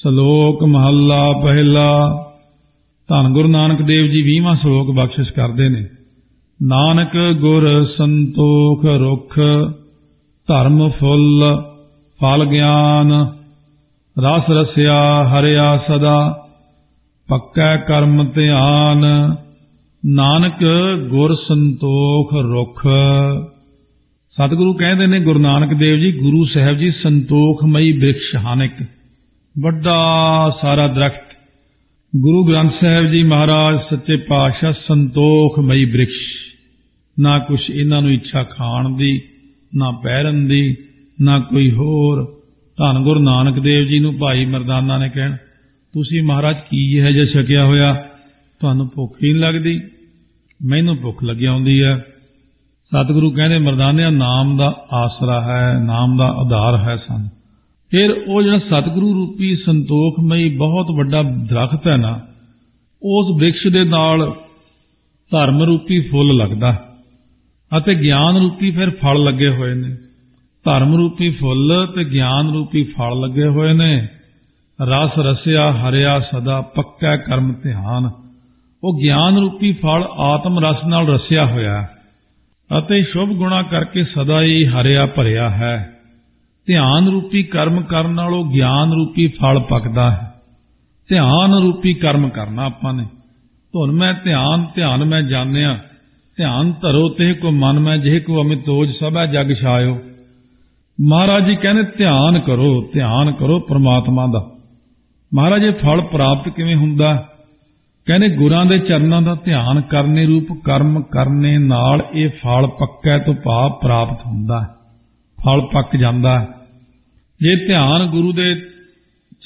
ਸ਼ਲੋਕ ਮਹੱਲਾ ਪਹਿਲਾ। ਧੰਨ ਗੁਰੂ ਨਾਨਕ ਦੇਵ ਜੀ 20ਵਾਂ ਸ਼ਲੋਕ ਬਖਸ਼ਿਸ਼ ਕਰਦੇ ਨੇ। ਨਾਨਕ ਗੁਰ ਸੰਤੋਖ ਰੁਖ, ਧਰਮ ਫੁੱਲ, ਫਲ ਗਿਆਨ, ਰਸ ਰਸਿਆ ਹਰਿਆ ਸਦਾ, ਪੱਕਾ ਕਰਮ ਧਿਆਨ, ਨਾਨਕ ਗੁਰ ਸੰਤੋਖ ਰੁਖ। ਸਤਿਗੁਰੂ ਕਹਿੰਦੇ ਨੇ ਗੁਰੂ ਨਾਨਕ ਦੇਵ ਜੀ, ਗੁਰੂ ਸਾਹਿਬ ਜੀ ਸੰਤੋਖਮਈ ਬ੍ਰਿਕਸ਼ ਹਨ ਵੱਡਾ ਸਾਰਾ ਦਰਖਤ। ਗੁਰੂ ਗ੍ਰੰਥ ਸਾਹਿਬ ਜੀ ਮਹਾਰਾਜ ਸੱਚੇ ਪਾਤਸ਼ਾਹ ਸੰਤੋਖਮਈ ਬ੍ਰਿਕਸ਼। ਨਾ ਕੁਛ ਇਹਨਾਂ ਨੂੰ ਇੱਛਾ ਖਾਣ ਦੀ, ਨਾ ਪਹਿਰਨ ਦੀ, ਨਾ ਕੋਈ ਹੋਰ। ਧੰਨ ਗੁਰੂ ਨਾਨਕ ਦੇਵ ਜੀ ਨੂੰ ਭਾਈ ਮਰਦਾਨਾ ਨੇ ਕਹਿਣ, ਤੁਸੀਂ ਮਹਾਰਾਜ ਕੀ ਹੈ ਜੇ ਛਕਿਆ ਹੋਇਆ? ਤੁਹਾਨੂੰ ਭੁੱਖ ਹੀ ਨਹੀਂ ਲੱਗਦੀ। ਮੈਨੂੰ ਭੁੱਖ ਲੱਗੀ ਆਉਂਦੀ ਹੈ। ਸਤਿਗੁਰੂ ਕਹਿੰਦੇ, ਮਰਦਾਨਿਆ, ਨਾਮ ਦਾ ਆਸਰਾ ਹੈ, ਨਾਮ ਦਾ ਆਧਾਰ ਹੈ ਸਾਨੂੰ। ਫਿਰ ਉਹ ਜਿਹੜਾ ਸਤਿਗੁਰੂ ਰੂਪੀ ਸੰਤੋਖਮਈ ਬਹੁਤ ਵੱਡਾ ਦਰਖਤ ਹੈ ਨਾ, ਉਸ ਬ੍ਰਿਕਸ਼ ਦੇ ਨਾਲ ਧਰਮ ਰੂਪੀ ਫੁੱਲ ਲੱਗਦਾ ਅਤੇ ਗਿਆਨ ਰੂਪੀ ਫਿਰ ਫਲ ਲੱਗੇ ਹੋਏ ਨੇ। ਧਰਮ ਰੂਪੀ ਫੁੱਲ ਤੇ ਗਿਆਨ ਰੂਪੀ ਫਲ ਲੱਗੇ ਹੋਏ ਨੇ। ਰਸ ਰਸਿਆ, ਹਰਿਆ, ਸਦਾ ਪੱਕਾ ਕਰਮ ਧਿਆਨ। ਉਹ ਗਿਆਨ ਰੂਪੀ ਫਲ ਆਤਮ ਰਸ ਨਾਲ ਰਸਿਆ ਹੋਇਆ ਅਤੇ ਸ਼ੁਭ ਗੁਣਾ ਕਰਕੇ ਸਦਾ ਹੀ ਹਰਿਆ ਭਰਿਆ ਹੈ। ਧਿਆਨ ਰੂਪੀ ਕਰਮ ਕਰਨ ਨਾਲੋਂ ਗਿਆਨ ਰੂਪੀ ਫਲ ਪੱਕਦਾ ਹੈ। ਧਿਆਨ ਰੂਪੀ ਕਰਮ ਕਰਨਾ ਆਪਾਂ ਨੇ। ਧੁਨ ਮੈਂ ਧਿਆਨ ਧਿਆਨ ਮੈਂ ਜਾਣਿਆ। ਧਿਆਨ ਧਰੋ ਤੇ ਕੋ ਮਨ ਮੈਂ, ਜਿਹੇ ਕੋ ਅਮਿਤੋਜ ਸਭਾ ਜਗ ਛਾਇਓ। ਮਹਾਰਾਜ ਜੀ ਕਹਿੰਦੇ ਧਿਆਨ ਕਰੋ ਧਿਆਨ ਕਰੋ ਪ੍ਰਮਾਤਮਾ ਦਾ। ਮਹਾਰਾਜ, ਇਹ ਫਲ ਪ੍ਰਾਪਤ ਕਿਵੇਂ ਹੁੰਦਾ? ਕਹਿੰਦੇ ਗੁਰਾਂ ਦੇ ਚਰਨਾਂ ਦਾ ਧਿਆਨ ਕਰਨੇ ਰੂਪ ਕਰਮ ਕਰਨੇ ਨਾਲ ਇਹ ਫਲ ਪੱਕਾ ਤੋਂ ਭਾਵ ਪ੍ਰਾਪਤ ਹੁੰਦਾ ਹੈ। ਫਲ ਪੱਕ ਜਾਂਦਾ ਜੇ ਧਿਆਨ ਗੁਰੂ ਦੇ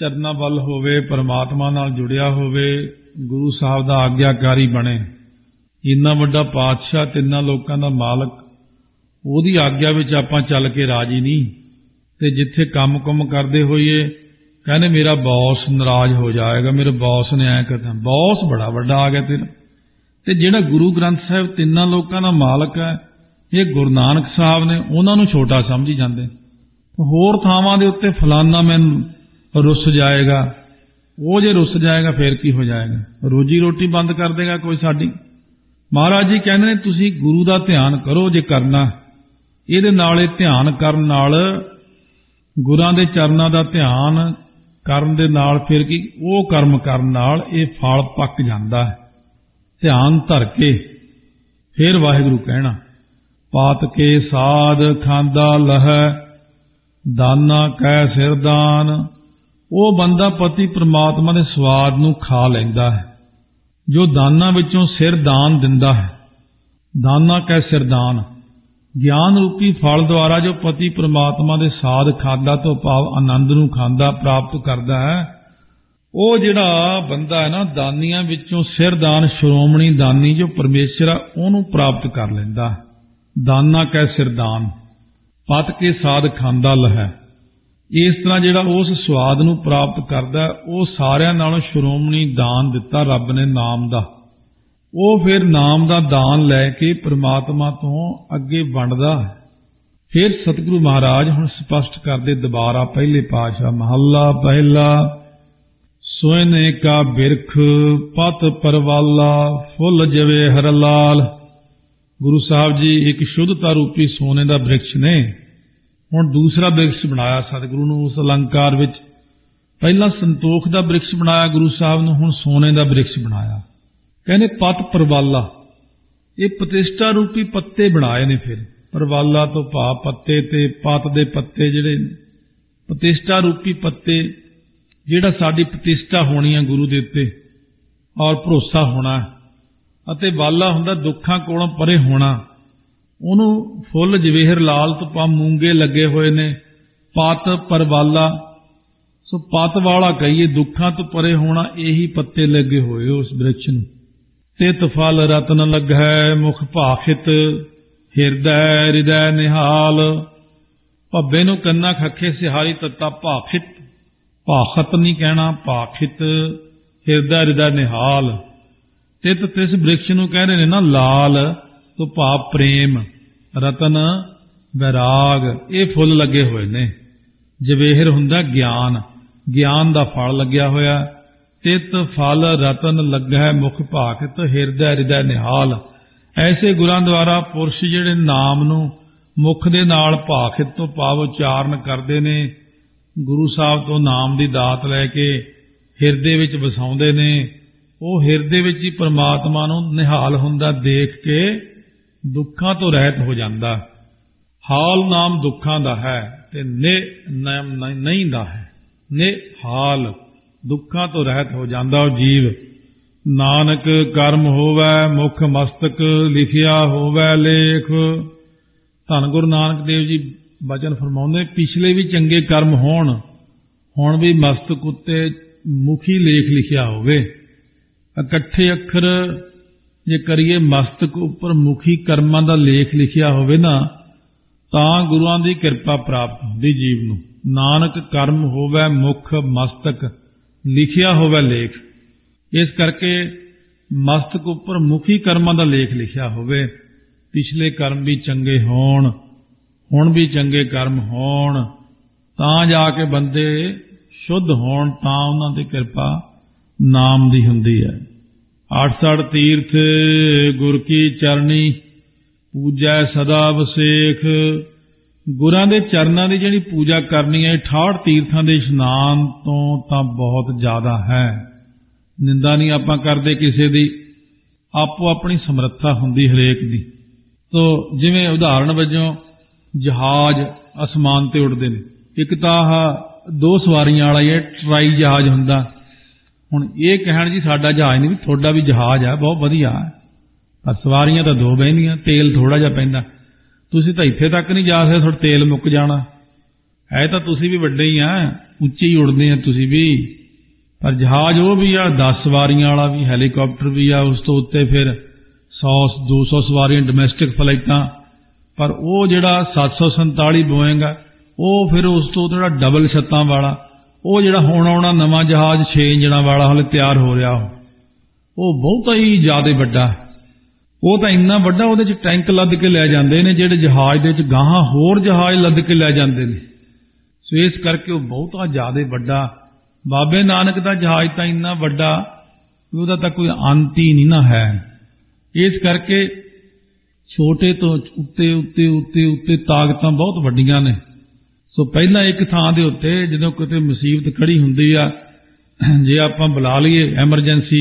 ਚਰਨਾਂ ਵੱਲ ਹੋਵੇ, ਪਰਮਾਤਮਾ ਨਾਲ ਜੁੜਿਆ ਹੋਵੇ, ਗੁਰੂ ਸਾਹਿਬ ਦਾ ਆਗਿਆਕਾਰੀ ਬਣੇ, ਇੰਨਾ ਵੱਡਾ ਪਾਤਸ਼ਾਹ ਤਿੰਨਾਂ ਲੋਕਾਂ ਦਾ ਮਾਲਕ, ਉਹਦੀ ਆਗਿਆ ਵਿੱਚ ਆਪਾਂ ਚੱਲ ਕੇ ਰਾਜੀ ਨਹੀਂ। ਤੇ ਜਿੱਥੇ ਕੰਮ-ਕੁਮ ਕਰਦੇ ਹੋਈਏ, ਕਹਿੰਦੇ ਮੇਰਾ ਬੌਸ ਨਾਰਾਜ਼ ਹੋ ਜਾਏਗਾ, ਮੇਰੇ ਬੌਸ ਨੇ ਐ ਕਰਦਾ ਬੌਸ ਬੜਾ ਵੱਡਾ ਆ ਗਿਆ ਤੇਰਾ। ਤੇ ਜਿਹੜਾ ਗੁਰੂ ਗ੍ਰੰਥ ਸਾਹਿਬ ਤਿੰਨਾਂ ਲੋਕਾਂ ਦਾ ਮਾਲਕ ਹੈ ਇਹ ਗੁਰੂ ਨਾਨਕ ਸਾਹਿਬ ਨੇ ਉਹਨਾਂ ਨੂੰ ਛੋਟਾ ਸਮਝੀ ਜਾਂਦੇ। ਹੋਰ ਥਾਵਾਂ ਦੇ ਉੱਤੇ ਫਲਾਨਾ ਮੈਨੂੰ ਰੁੱਸ ਜਾਏਗਾ, ਉਹ ਜੇ ਰੁੱਸ ਜਾਏਗਾ ਫੇਰ ਕੀ ਹੋ ਜਾਏਗਾ? ਰੋਜੀ ਰੋਟੀ ਬੰਦ ਕਰ ਦੇਗਾ ਕੋਈ ਸਾਡੀ। ਮਹਾਰਾਜ ਜੀ ਕਹਿੰਦੇ ਨੇ, ਤੁਸੀਂ ਗੁਰੂ ਦਾ ਧਿਆਨ ਕਰੋ ਜੇ ਕਰਨਾ। ਇਹਦੇ ਨਾਲ ਇਹ ਧਿਆਨ ਕਰਨ ਨਾਲ, ਗੁਰਾਂ ਦੇ ਚਰਨਾਂ ਦਾ ਧਿਆਨ ਕਰਨ ਦੇ ਨਾਲ ਫਿਰ ਕੀ? ਉਹ ਕਰਮ ਕਰਨ ਨਾਲ ਇਹ ਫਲ ਪੱਕ ਜਾਂਦਾ ਹੈ। ਧਿਆਨ ਧਰ ਕੇ ਫਿਰ ਵਾਹਿਗੁਰੂ ਕਹਿਣਾ। ਪਾਤ ਕੇ ਸਾਧ ਖਾਂਦਾ ਲਹੈ, ਦਾਨਾ ਕਹਿ ਸਿਰਦਾਨ ਉਹ ਬੰਦਾ ਪਤੀ ਪ੍ਰਮਾਤਮਾ ਦੇ ਸਵਾਦ ਨੂੰ ਖਾ ਲੈਂਦਾ ਹੈ, ਜੋ ਦਾਨਾ ਵਿੱਚੋਂ ਸਿਰ ਦਾਨ ਦਿੰਦਾ ਹੈ। ਦਾਨਾ ਕੈ ਸਿਰਦਾਨ ਗਿਆਨ ਰੂਪੀ ਫਲ ਦੁਆਰਾ ਜੋ ਪਤੀ ਪ੍ਰਮਾਤਮਾ ਦੇ ਸਾਧ ਖਾਦਾ, ਤੋਂ ਭਾਵ ਆਨੰਦ ਨੂੰ ਖਾਂਦਾ, ਪ੍ਰਾਪਤ ਕਰਦਾ ਹੈ, ਉਹ ਜਿਹੜਾ ਬੰਦਾ ਹੈ ਨਾ, ਦਾਨੀਆਂ ਵਿੱਚੋਂ ਸਿਰਦਾਨ ਸ਼੍ਰੋਮਣੀ ਦਾਨੀ ਜੋ ਪਰਮੇਸ਼ਰ ਆ, ਉਹਨੂੰ ਪ੍ਰਾਪਤ ਕਰ ਲੈਂਦਾ ਦਾਨਾ ਕਹਿ ਸਿਰਦਾਨ ਪਤ ਕੇ ਸਾਧ ਖਾਂਦਾ ਲਹੈ। ਇਸ ਤਰ੍ਹਾਂ ਜਿਹੜਾ ਉਸ ਸਵਾਦ ਨੂੰ ਪ੍ਰਾਪਤ ਕਰਦਾ, ਉਹ ਸਾਰਿਆਂ ਨਾਲੋਂ ਸ਼੍ਰੋਮਣੀ ਦਾਨ ਦਿੱਤਾ ਰੱਬ ਨੇ ਨਾਮ ਦਾ। ਉਹ ਫਿਰ ਨਾਮ ਦਾ ਦਾਨ ਲੈ ਕੇ ਪ੍ਰਮਾਤਮਾ ਤੋਂ ਅੱਗੇ ਵੰਡਦਾ ਹੈ। ਫਿਰ ਸਤਿਗੁਰੂ ਮਹਾਰਾਜ ਹੁਣ ਸਪਸ਼ਟ ਕਰਦੇ ਦੁਬਾਰਾ ਪਹਿਲੇ ਪਾਸ਼ਾ ਮਹੱਲਾ ਪਹਿਲਾ, ਸੋਇਨੇ ਕਾ ਬਿਰਖ ਪਤ ਪਰਵਾਲਾ, ਫੁੱਲ ਜਵੇ ਹਰ ਲਾਲ ਗੁਰੂ ਸਾਹਿਬ ਜੀ ਇੱਕ ਸ਼ੁੱਧਤਾ ਰੂਪੀ ਸੋਨੇ ਦਾ ਬ੍ਰਿਕਸ਼ ਨੇ ਹੁਣ ਦੂਸਰਾ ਬ੍ਰਿਕਸ਼ ਬਣਾਇਆ ਸਤਿਗੁਰੂ ਨੂੰ ਉਸ ਅਲੰਕਾਰ ਵਿੱਚ। ਪਹਿਲਾਂ ਸੰਤੋਖ ਦਾ ਬ੍ਰਿਕਸ਼ ਬਣਾਇਆ ਗੁਰੂ ਸਾਹਿਬ ਨੂੰ, ਹੁਣ ਸੋਨੇ ਦਾ ਬ੍ਰਿਕਸ਼ ਬਣਾਇਆ। ਕਹਿੰਦੇ ਪਤ ਪਰਵਾਲਾ। ਇਹ ਪ੍ਰਤਿਸ਼ਠਾ ਰੂਪੀ ਪੱਤੇ ਬਣਾਏ ਨੇ ਫਿਰ। ਪਰਵਾਲਾ ਤੋਂ ਭਾ ਪੱਤੇ ਤੇ ਪਤ ਦੇ ਪੱਤੇ ਜਿਹੜੇ ਪ੍ਰਤਿਸ਼ਠਾ ਰੂਪੀ ਪੱਤੇ, ਜਿਹੜਾ ਸਾਡੀ ਪ੍ਰਤਿਸ਼ਠਾ ਹੋਣੀ ਹੈ ਗੁਰੂ ਦੇ ਉੱਤੇ, ਔਰ ਭਰੋਸਾ ਹੋਣਾ। ਅਤੇ ਬਾਲਾ ਹੁੰਦਾ ਦੁੱਖਾਂ ਕੋਲੋਂ ਪਰੇ ਹੋਣਾ। ਉਹਨੂੰ ਫੁੱਲ ਜਵੇਹਰ ਲਾਲ ਤੋਂ ਮੂੰਗੇ ਲੱਗੇ ਹੋਏ ਨੇ। ਪਤ ਪਰਵਾਲਾ ਸੋ ਪਤ ਵਾਲਾ ਕਹੀਏ, ਦੁੱਖਾਂ ਤੋਂ ਪਰੇ ਹੋਣਾ, ਇਹੀ ਪੱਤੇ ਲੱਗੇ ਹੋਏ ਉਸ ਬ੍ਰਿਕਸ਼ ਨੂੰ। ਤਿਤ ਫਲ ਰਤਨ ਲੱਗੈ, ਮੁਖ ਭਾਖਿਤ, ਹਿਰਦੈ ਹਿਰਦੈ ਨਿਹਾਲ। ਭੱਬੇ ਨੂੰ ਕੰਨਾ ਖੱਖੇ ਸਿਹਾਰੀ ਤੱਤਾ ਭਾਖਿਤ। ਭਾਖਤ ਨਹੀਂ ਕਹਿਣਾ, ਭਾਖਿਤ, ਹਿਰਦੈ ਹਿਰਦੈ ਨਿਹਾਲ। ਤਿਤ ਤਿਸ ਬ੍ਰਿਕਸ਼ ਨੂੰ ਕਹਿ ਰਹੇ ਨੇ ਨਾ, ਲਾਲ ਤੋਂ ਭਾਵ ਪ੍ਰੇਮ, ਰਤਨ, ਵਿਰਾਗ, ਇਹ ਫੁੱਲ ਲੱਗੇ ਹੋਏ ਨੇ। ਜਵੇਹਰ ਹੁੰਦਾ ਗਿਆਨ ਗਿਆਨ ਦਾ ਫਲ ਲੱਗਿਆ ਹੋਇਆ। ਤਿਤ, ਫਲ, ਰਤਨ ਲੱਗੈ ਮੁਖ ਭਾਖਤ ਹਿਰਦੈ ਹਿਰਦੈ ਨਿਹਾਲ। ਐਸੇ ਗੁਰਾਂ ਦੁਆਰਾ ਪੁਰਸ਼ ਜਿਹੜੇ ਨਾਮ ਨੂੰ ਮੁਖ ਦੇ ਨਾਲ ਭਾਖਿਤ ਤੋਂ ਭਾਵ ਉਚਾਰਨ ਕਰਦੇ ਨੇ, ਗੁਰੂ ਸਾਹਿਬ ਤੋਂ ਨਾਮ ਦੀ ਦਾਤ ਲੈ ਕੇ ਹਿਰਦੇ ਵਿੱਚ ਵਸਾਉਂਦੇ ਨੇ ਉਹ ਹਿਰਦੇ ਵਿੱਚ ਹੀ ਪਰਮਾਤਮਾ ਨੂੰ ਨਿਹਾਲ ਹੁੰਦਾ, ਦੇਖ ਕੇ ਦੁੱਖਾਂ ਤੋਂ ਰਹਿਤ ਹੋ ਜਾਂਦਾ। ਹਾਲ ਨਾਮ ਦੁੱਖਾਂ ਦਾ ਹੈ ਤੇ ਨੇ ਨਾਮ ਨਹੀਂ ਦਾ ਹੈ। ਨੇ ਹਾਲ ਦੁੱਖਾਂ ਤੋਂ ਰਹਿਤ ਹੋ ਜਾਂਦਾ ਉਹ ਜੀਵ। ਨਾਨਕ ਕਰਮ ਹੋਵੇ, ਮੁਖ ਮਸਤਕ ਲਿਖਿਆ ਹੋਵੇ, ਲੇਖ। ਧੰਨ ਗੁਰੂ ਨਾਨਕ ਦੇਵ ਜੀ ਬਚਨ ਫਰਮਾਉਂਦੇ, ਪਿਛਲੇ ਵੀ ਚੰਗੇ ਕਰਮ ਹੋਣ, ਹੁਣ ਵੀ ਮਸਤਕ ਉੱਤੇ ਮੁਖੀ ਲੇਖ ਲਿਖਿਆ ਹੋਵੇ। ਇਕੱਠੇ ਅੱਖਰ ਜੇ ਕਰੀਏ ਮਸਤਕ ਉੱਪਰ ਮੁਖੀ ਕਰਮਾਂ ਦਾ ਲੇਖ ਲਿਖਿਆ ਹੋਵੇ ਨਾ, ਤਾਂ ਗੁਰੂਆਂ ਦੀ ਕਿਰਪਾ ਪ੍ਰਾਪਤ ਹੁੰਦੀ ਜੀਵ ਨੂੰ। ਨਾਨਕ ਕਰਮ ਹੋਵੇ ਮੁਖ ਮਸਤਕ, ਲਿਖਿਆ ਹੋਵੇ ਲੇਖ। ਇਸ ਕਰਕੇ ਮਸਤਕ ਉੱਪਰ ਮੁਖੀ ਕਰਮਾਂ ਦਾ ਲੇਖ ਲਿਖਿਆ ਹੋਵੇ। ਪਿਛਲੇ ਕਰਮ ਵੀ ਚੰਗੇ ਹੋਣ, ਹੁਣ ਵੀ ਚੰਗੇ ਕਰਮ ਹੋਣ, ਤਾਂ ਜਾ ਕੇ ਬੰਦੇ ਸ਼ੁੱਧ ਹੋਣ, ਤਾਂ ਉਹਨਾਂ ਦੀ ਕਿਰਪਾ ਨਾਮ ਦੀ ਹੁੰਦੀ ਹੈ। 68 ਤੀਰਥ ਗੁਰ ਕੀ ਚਰਨੀ, ਪੂਜੈ ਸਦਾ ਵਸੇਖ। ਗੁਰਾਂ ਦੇ ਚਰਨਾਂ ਦੀ ਜਿਹੜੀ ਪੂਜਾ ਕਰਨੀ ਹੈ 68 ਤੀਰਥਾਂ ਦੇ ਇਸ਼ਨਾਨ ਤੋਂ ਤਾਂ ਬਹੁਤ ਜ਼ਿਆਦਾ ਹੈ। ਨਿੰਦਾ ਨਹੀਂ ਆਪਾਂ ਕਰਦੇ ਕਿਸੇ ਦੀ। ਆਪੋ ਆਪਣੀ ਸਮਰੱਥਾ ਹੁੰਦੀ ਹਰੇਕ ਦੀ। ਤੋ ਜਿਵੇਂ ਉਦਾਹਰਣ ਵਜੋਂ ਜਹਾਜ਼ ਅਸਮਾਨ ਤੇ ਉੱਡਦੇ ਨੇ। ਇੱਕ ਤਾਂ ਆਹ ਦੋ ਸਵਾਰੀਆਂ ਵਾਲਾ ਇਹ ਟਰਾਈ ਜਹਾਜ਼ ਹੁੰਦਾ ਹੁਣ ਇਹ ਕਹਿਣ ਜੀ ਸਾਡਾ ਜਹਾਜ਼ ਨਹੀਂ ਵੀ ਤੁਹਾਡਾ ਵੀ ਜਹਾਜ਼ ਆ, ਬਹੁਤ ਵਧੀਆ ਪਰ ਸਵਾਰੀਆਂ ਤਾਂ ਦੋ ਬਹਿੰਦੀਆਂ, ਤੇਲ ਥੋੜਾ ਜਿਹਾ ਪੈਂਦਾ। ਤੁਸੀਂ ਤਾਂ ਇੱਥੇ ਤੱਕ ਨਹੀਂ ਜਾ ਸਕਦੇ, ਤੁਹਾਡਾ ਤੇਲ ਮੁੱਕ ਜਾਣਾ। ਹੈ ਤਾਂ ਤੁਸੀਂ ਵੀ ਵੱਡੇ ਹੀ ਆ, ਉੱਚੇ ਹੀ ਉੜਦੇ ਆ ਤੁਸੀਂ ਵੀ। ਪਰ ਜਹਾਜ਼ ਉਹ ਵੀ ਆ 10 ਸਵਾਰੀਆਂ ਵਾਲਾ ਵੀ, ਹੈਲੀਕਾਪਟਰ ਵੀ ਆ, ਉਸ ਤੋਂ ਉੱਤੇ ਫਿਰ 100 200 ਸਵਾਰੀਆਂ ਡੋਮੈਸਟਿਕ ਫਲਾਈਟਾਂ। ਪਰ ਉਹ ਜਿਹੜਾ 747 ਬੋਇੰਗ ਆ, ਉਹ ਫਿਰ ਉਸ ਤੋਂ ਜਿਹੜਾ ਡਬਲ ਛੱਤਾਂ ਵਾਲਾ ਉਹ ਜਿਹੜਾ ਹੁਣ ਆਉਣਾ ਨਵਾਂ ਜਹਾਜ਼ 6 ਇੰਜਣਾਂ ਵਾਲਾ ਹਲੇ ਤਿਆਰ ਹੋ ਰਿਹਾ ਉਹ। ਬਹੁਤਾ ਹੀ ਜ਼ਿਆਦਾ ਵੱਡਾ ਉਹ ਤਾਂ ਇੰਨਾ ਵੱਡਾ ਉਹਦੇ ਚ ਟੈਂਕ ਲੱਦ ਕੇ ਲੈ ਜਾਂਦੇ ਨੇ, ਜਿਹੜੇ ਜਹਾਜ਼ ਦੇ ਚ ਗਾਹਾਂ ਹੋਰ ਜਹਾਜ਼ ਲੱਦ ਕੇ ਲੈ ਜਾਂਦੇ ਨੇ। ਸੋ ਇਸ ਕਰਕੇ ਉਹ ਬਹੁਤਾ ਜ਼ਿਆਦਾ ਵੱਡਾ। ਬਾਬੇ ਨਾਨਕ ਦਾ ਜਹਾਜ਼ ਤਾਂ ਇੰਨਾ ਵੱਡਾ ਕਿ ਉਹਦਾ ਤਾਂ ਕੋਈ ਅੰਤ ਹੀ ਨਹੀਂ ਨਾ ਹੈ। ਇਸ ਕਰਕੇ ਛੋਟੇ ਤੋਂ ਉੱਤੇ ਉੱਤੇ ਉੱਤੇ ਉੱਤੇ ਤਾਕਤਾਂ ਬਹੁਤ ਵੱਡੀਆਂ ਨੇ। ਸੋ ਪਹਿਲਾਂ ਇੱਕ ਥਾਂ ਦੇ ਉੱਤੇ ਜਦੋਂ ਕਿਤੇ ਮੁਸੀਬਤ ਖੜੀ ਹੁੰਦੀ ਆ, ਜੇ ਆਪਾਂ ਬੁਲਾ ਲਈਏ ਐਮਰਜੈਂਸੀ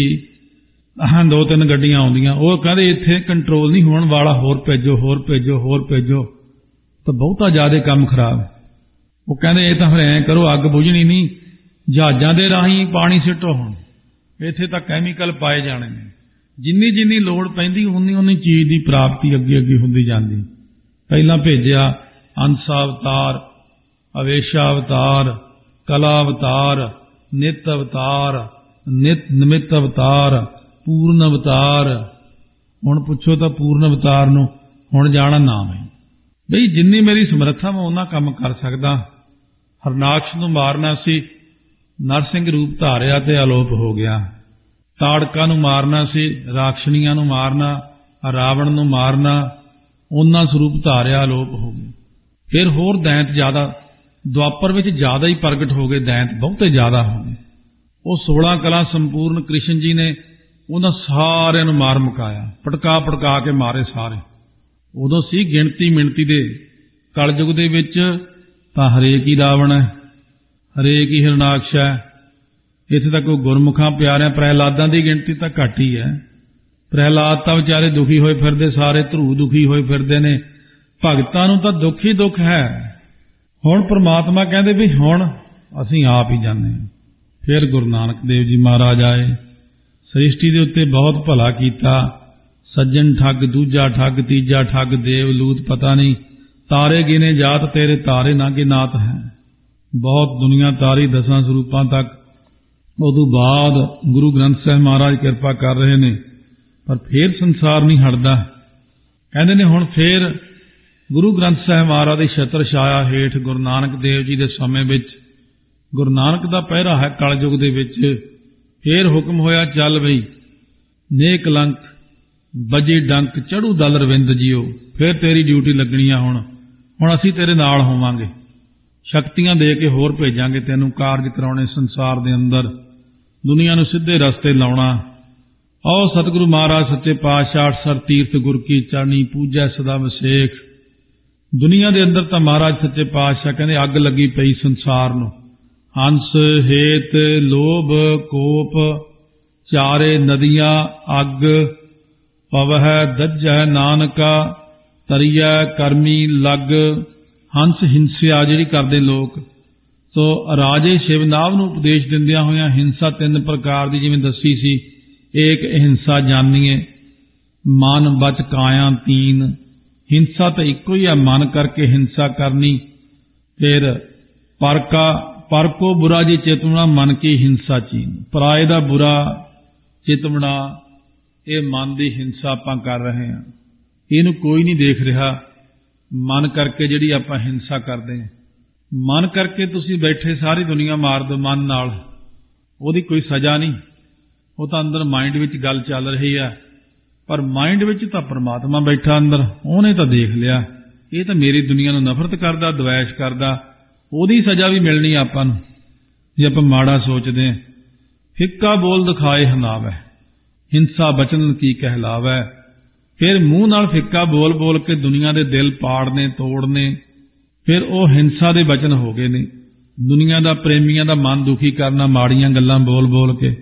ਹਾਂ ਦੋ ਤਿੰਨ ਗੱਡੀਆਂ ਆਉਂਦੀਆਂ, ਉਹ ਕਹਿੰਦੇ ਇੱਥੇ ਕੰਟਰੋਲ ਨਹੀਂ ਹੋਣ ਵਾਲਾ, ਹੋਰ ਭੇਜੋ ਹੋਰ ਭੇਜੋ ਹੋਰ ਭੇਜੋ, ਤਾਂ ਬਹੁਤਾ ਜ਼ਿਆਦਾ ਕੰਮ ਖਰਾਬ ਉਹ ਕਹਿੰਦੇ ਇਹ ਤਾਂ ਫਿਰ ਐਂ ਕਰੋ, ਅੱਗ ਬੁਝਣੀ ਨਹੀਂ, ਜਹਾਜ਼ਾਂ ਦੇ ਰਾਹੀਂ ਪਾਣੀ ਸਿੱਟੋ ਹੁਣ, ਇੱਥੇ ਤਾਂ ਕੈਮੀਕਲ ਪਾਏ ਜਾਣੇ ਨੇ। ਜਿੰਨੀ ਜਿੰਨੀ ਲੋੜ ਪੈਂਦੀ, ਉਨੀ ਉਨੀ ਚੀਜ਼ ਦੀ ਪ੍ਰਾਪਤੀ ਅੱਗੇ ਅੱਗੇ ਹੁੰਦੀ ਜਾਂਦੀ। ਪਹਿਲਾਂ ਭੇਜਿਆ ਅੰਸਾ ਅਵਤਾਰ ਅਵੇਸ਼ਾ ਅਵਤਾਰ ਕਲਾ ਅਵਤਾਰ ਨਿਤ ਅਵਤਾਰ ਨਿਤ ਨਿਮਿਤ ਅਵਤਾਰ ਪੂਰਨ ਅਵਤਾਰ ਹੁਣ ਪੁੱਛੋ ਤਾਂ ਪੂਰਨ ਅਵਤਾਰ ਨੂੰ ਹੁਣ ਜਾਣਾ ਨਾਮ ਹੈ। ਬਈ ਜਿੰਨੀ ਮੇਰੀ ਸਮਰੱਥਾ ਮੈਂ ਉਹਨਾਂ ਕੰਮ ਕਰ ਸਕਦਾ। ਹਰਨਾਕਸ਼ ਨੂੰ ਮਾਰਨਾ ਸੀ, ਨਰਸਿੰਘ ਰੂਪ ਧਾਰਿਆ ਤੇ ਅਲੋਪ ਹੋ ਗਿਆ। ਤਾੜਕਾ ਨੂੰ ਮਾਰਨਾ ਸੀ, ਰਾਖਸ਼ਣੀਆਂ ਨੂੰ ਮਾਰਨਾ, ਰਾਵਣ ਨੂੰ ਮਾਰਨਾ, ਉਹਨਾਂ ਸਰੂਪ ਧਾਰਿਆ ਅਲੋਪ ਹੋ ਗਏ ਫਿਰ ਹੋਰ ਦੈਂਤ ਜ਼ਿਆਦਾ ਦੁਆਪਰ ਵਿੱਚ ਜ਼ਿਆਦਾ ਹੀ ਪ੍ਰਗਟ ਹੋ ਗਏ ਦੈਂਤ ਬਹੁਤੇ ਜ਼ਿਆਦਾ ਹੋ ਗਏ। ਉਹ 16 ਕਲਾ ਸੰਪੂਰਨ ਕ੍ਰਿਸ਼ਨ ਜੀ ਨੇ ਉਹਨਾਂ ਸਾਰਿਆਂ ਨੂੰ ਮਾਰ ਮੁਕਾਇਆ। ਪਟਕਾ ਪਟਕਾ ਕੇ ਮਾਰੇ ਸਾਰੇ। ਉਦੋਂ ਸੀ ਗਿਣਤੀ ਮਿਣਤੀ ਦੇ। ਕਲਯੁਗ ਦੇ ਵਿੱਚ ਤਾਂ ਹਰੇਕ ਹੀ ਰਾਵਣ ਹੈ, ਹਰੇਕ ਹੀ ਹਿਰਨਾਕਸ਼ ਹੈ। ਇੱਥੇ ਤੱਕ ਕੋਈ ਗੁਰਮੁਖਾਂ ਪਿਆਰਿਆਂ ਪ੍ਰਹਿਲਾਦਾਂ ਦੀ ਗਿਣਤੀ ਤਾਂ ਘੱਟ ਹੀ ਹੈ। ਪ੍ਰਹਿਲਾਦ ਤਾਂ ਵਿਚਾਰੇ ਦੁਖੀ ਹੋਏ ਫਿਰਦੇ, ਸਾਰੇ ਧਰੂ ਦੁਖੀ ਹੋਏ ਫਿਰਦੇ ਨੇ। ਭਗਤਾਂ ਨੂੰ ਤਾਂ ਦੁੱਖ ਹੀ ਦੁੱਖ ਹੈ। ਹੁਣ ਪ੍ਰਮਾਤਮਾ ਕਹਿੰਦੇ ਵੀ ਹੁਣ ਅਸੀਂ ਆਪ ਹੀ ਜਾਣੇ ਫਿਰ ਗੁਰੂ ਨਾਨਕ ਦੇਵ ਜੀ ਮਹਾਰਾਜ ਆਏ, ਸ੍ਰਿਸ਼ਟੀ ਦੇ ਉੱਤੇ ਬਹੁਤ ਭਲਾ ਕੀਤਾ। ਸੱਜਣ ਠੱਗ, ਦੂਜਾ ਠੱਗ, ਤੀਜਾ ਠੱਗ, ਦੇਵ, ਲੂਤ, ਪਤਾ ਨਹੀਂ, ਤਾਰੇ ਗਿਨੇ ਜਾਤ, ਤੇਰੇ ਤਾਰੇ ਨਾ ਗਿਨਾਤ ਹੈ। ਬਹੁਤ ਦੁਨੀਆ ਤਾਰੀ ਦਸਾਂ ਸਰੂਪਾਂ ਤੱਕ। ਉਦੋਂ ਬਾਅਦ ਗੁਰੂ ਗ੍ਰੰਥ ਸਾਹਿਬ ਮਹਾਰਾਜ ਕਿਰਪਾ ਕਰ ਰਹੇ ਨੇ, ਪਰ ਫੇਰ ਸੰਸਾਰ ਨਹੀਂ ਹਟਦਾ। ਕਹਿੰਦੇ ਨੇ ਹੁਣ ਫੇਰ ਗੁਰੂ ਗ੍ਰੰਥ ਸਾਹਿਬ ਮਹਾਰਾਜ ਦੇ ਛਤਰ ਛਾਇਆ ਹੇਠ ਗੁਰੂ ਨਾਨਕ ਦੇਵ ਜੀ ਦੇ ਸਮੇਂ ਵਿੱਚ, ਗੁਰੂ ਨਾਨਕ ਦਾ ਪਹਿਰਾ ਹੈ ਕਲਯੁਗ ਦੇ ਵਿੱਚ, ਫੇਰ ਹੁਕਮ ਹੋਇਆ ਚੱਲ ਬਈ, ਨੇਕ ਲੰਕ ਵਜੇ ਡੰਕ ਚੜੂ ਦਲ ਰਵਿੰਦ ਜੀਓ, ਫੇਰ ਤੇਰੀ ਡਿਊਟੀ ਲੱਗਣੀ ਆ ਹੁਣ ਹੁਣ ਅਸੀਂ ਤੇਰੇ ਨਾਲ ਹੋਵਾਂਗੇ। ਸ਼ਕਤੀਆਂ ਦੇ ਕੇ ਹੋਰ ਭੇਜਾਂਗੇ ਤੈਨੂੰ ਕਾਰਜ ਕਰਾਉਣੇ ਸੰਸਾਰ ਦੇ ਅੰਦਰ, ਦੁਨੀਆ ਨੂੰ ਸਿੱਧੇ ਰਸਤੇ ਲਾਉਣਾ। ਆਓ ਸਤਿਗੁਰੂ ਮਹਾਰਾਜ, ਸੱਚੇ ਪਾਤਸ਼ਾਹ ਸਰ ਤੀਰਥ ਗੁਰ ਕੀ ਚਰਣੀ ਪੂਜੈ ਸਦਾ ਵਿਸੇਖ। ਦੁਨੀਆ ਦੇ ਅੰਦਰ ਤਾਂ ਮਹਾਰਾਜ ਸੱਚੇ ਪਾਤਸ਼ਾਹ ਕਹਿੰਦੇ, ਅੱਗ ਲੱਗੀ ਪਈ ਸੰਸਾਰ ਨੂੰ। ਹੰਸ, ਹੇਤ, ਲੋਭ, ਕੋਪ, ਚਾਰੇ ਨਦੀਆਂ, ਅੱਗ, ਪਵਹਿ ਦੱਜੈ ਨਾਨਕਾ, ਤਰੀਐ, ਕਰਮੀ, ਲੱਗ, ਹੰਸ, ਹਿੰਸਿਆ ਜਿਹੜੀ ਕਰਦੇ ਲੋਕ। ਸੋ ਰਾਜੇ ਸ਼ਿਵਨਾਵ ਨੂੰ ਉਪਦੇਸ਼ ਦਿੰਦਿਆਂ ਹੋਇਆਂ ਹਿੰਸਾ ਤਿੰਨ ਪ੍ਰਕਾਰ ਦੀ ਜਿਵੇਂ ਦੱਸੀ ਸੀ। ਏਕ ਹਿੰਸਾ ਜਾਣੀਏ ਮਨ ਬਚ ਕਾਇਆ ਤੀਨ। ਹਿੰਸਾ ਤਾਂ ਇੱਕੋ ਹੀ ਆ, ਮਨ ਕਰਕੇ ਹਿੰਸਾ ਕਰਨੀ। ਫਿਰ ਪਰਕਾ ਪਰ ਕੋ ਬੁਰਾ ਜੀ ਚੇਤਵਣਾ, ਮਨ ਕੀ ਹਿੰਸਾ ਚੀਨ। ਪਰਾਏ ਦਾ ਬੁਰਾ ਚਿਤਵਣਾ, ਇਹ ਮਨ ਦੀ ਹਿੰਸਾ ਆਪਾਂ ਕਰ ਰਹੇ ਹਾਂ। ਇਹਨੂੰ ਕੋਈ ਨਹੀਂ ਦੇਖ ਰਿਹਾ। ਮਨ ਕਰਕੇ ਜਿਹੜੀ ਆਪਾਂ ਹਿੰਸਾ ਕਰਦੇ ਹਾਂ। ਮਨ ਕਰਕੇ ਤੁਸੀਂ ਬੈਠੇ ਸਾਰੀ ਦੁਨੀਆ ਮਾਰ ਦੋ ਮਨ ਨਾਲ। ਉਹਦੀ ਕੋਈ ਸਜ਼ਾ ਨਹੀਂ। ਉਹ ਤਾਂ ਅੰਦਰ ਮਾਈਂਡ ਵਿੱਚ ਗੱਲ ਚੱਲ ਰਹੀ ਆ। ਪਰ ਮਾਈਂਡ ਵਿੱਚ ਤਾਂ ਪਰਮਾਤਮਾ ਬੈਠਾ ਅੰਦਰ, ਉਹਨੇ ਤਾਂ ਦੇਖ ਲਿਆ। ਇਹ ਤਾਂ ਮੇਰੀ ਦੁਨੀਆ ਨੂੰ ਨਫ਼ਰਤ ਕਰਦਾ ਦਵੈਸ਼ ਕਰਦਾ। ਉਹਦੀ ਸਜ਼ਾ ਵੀ ਮਿਲਣੀ ਆਪਾਂ ਨੂੰ। ਜੇ ਆਪਾਂ ਮਾੜਾ ਸੋਚਦੇ ਹਾਂ, ਫਿੱਕਾ ਬੋਲ ਦਿਖਾਏ ਹਨਾਵੈ। ਹਿੰਸਾ ਬਚਨ ਕੀ ਕਹਿਲਾਵੈ। ਫਿਰ ਮੂੰਹ ਨਾਲ ਫਿੱਕਾ ਬੋਲ ਬੋਲ ਕੇ ਦੁਨੀਆ ਦੇ ਦਿਲ ਪਾੜਨੇ, ਤੋੜਨੇ। ਫਿਰ ਉਹ ਹਿੰਸਾ ਦੇ ਬਚਨ ਹੋ ਗਏ ਨੇ। ਦੁਨੀਆ ਦਾ, ਪ੍ਰੇਮੀਆਂ ਦਾ ਮਨ ਦੁਖੀ ਕਰਨਾ, ਮਾੜੀਆਂ ਗੱਲਾਂ ਬੋਲ ਬੋਲ ਕੇ।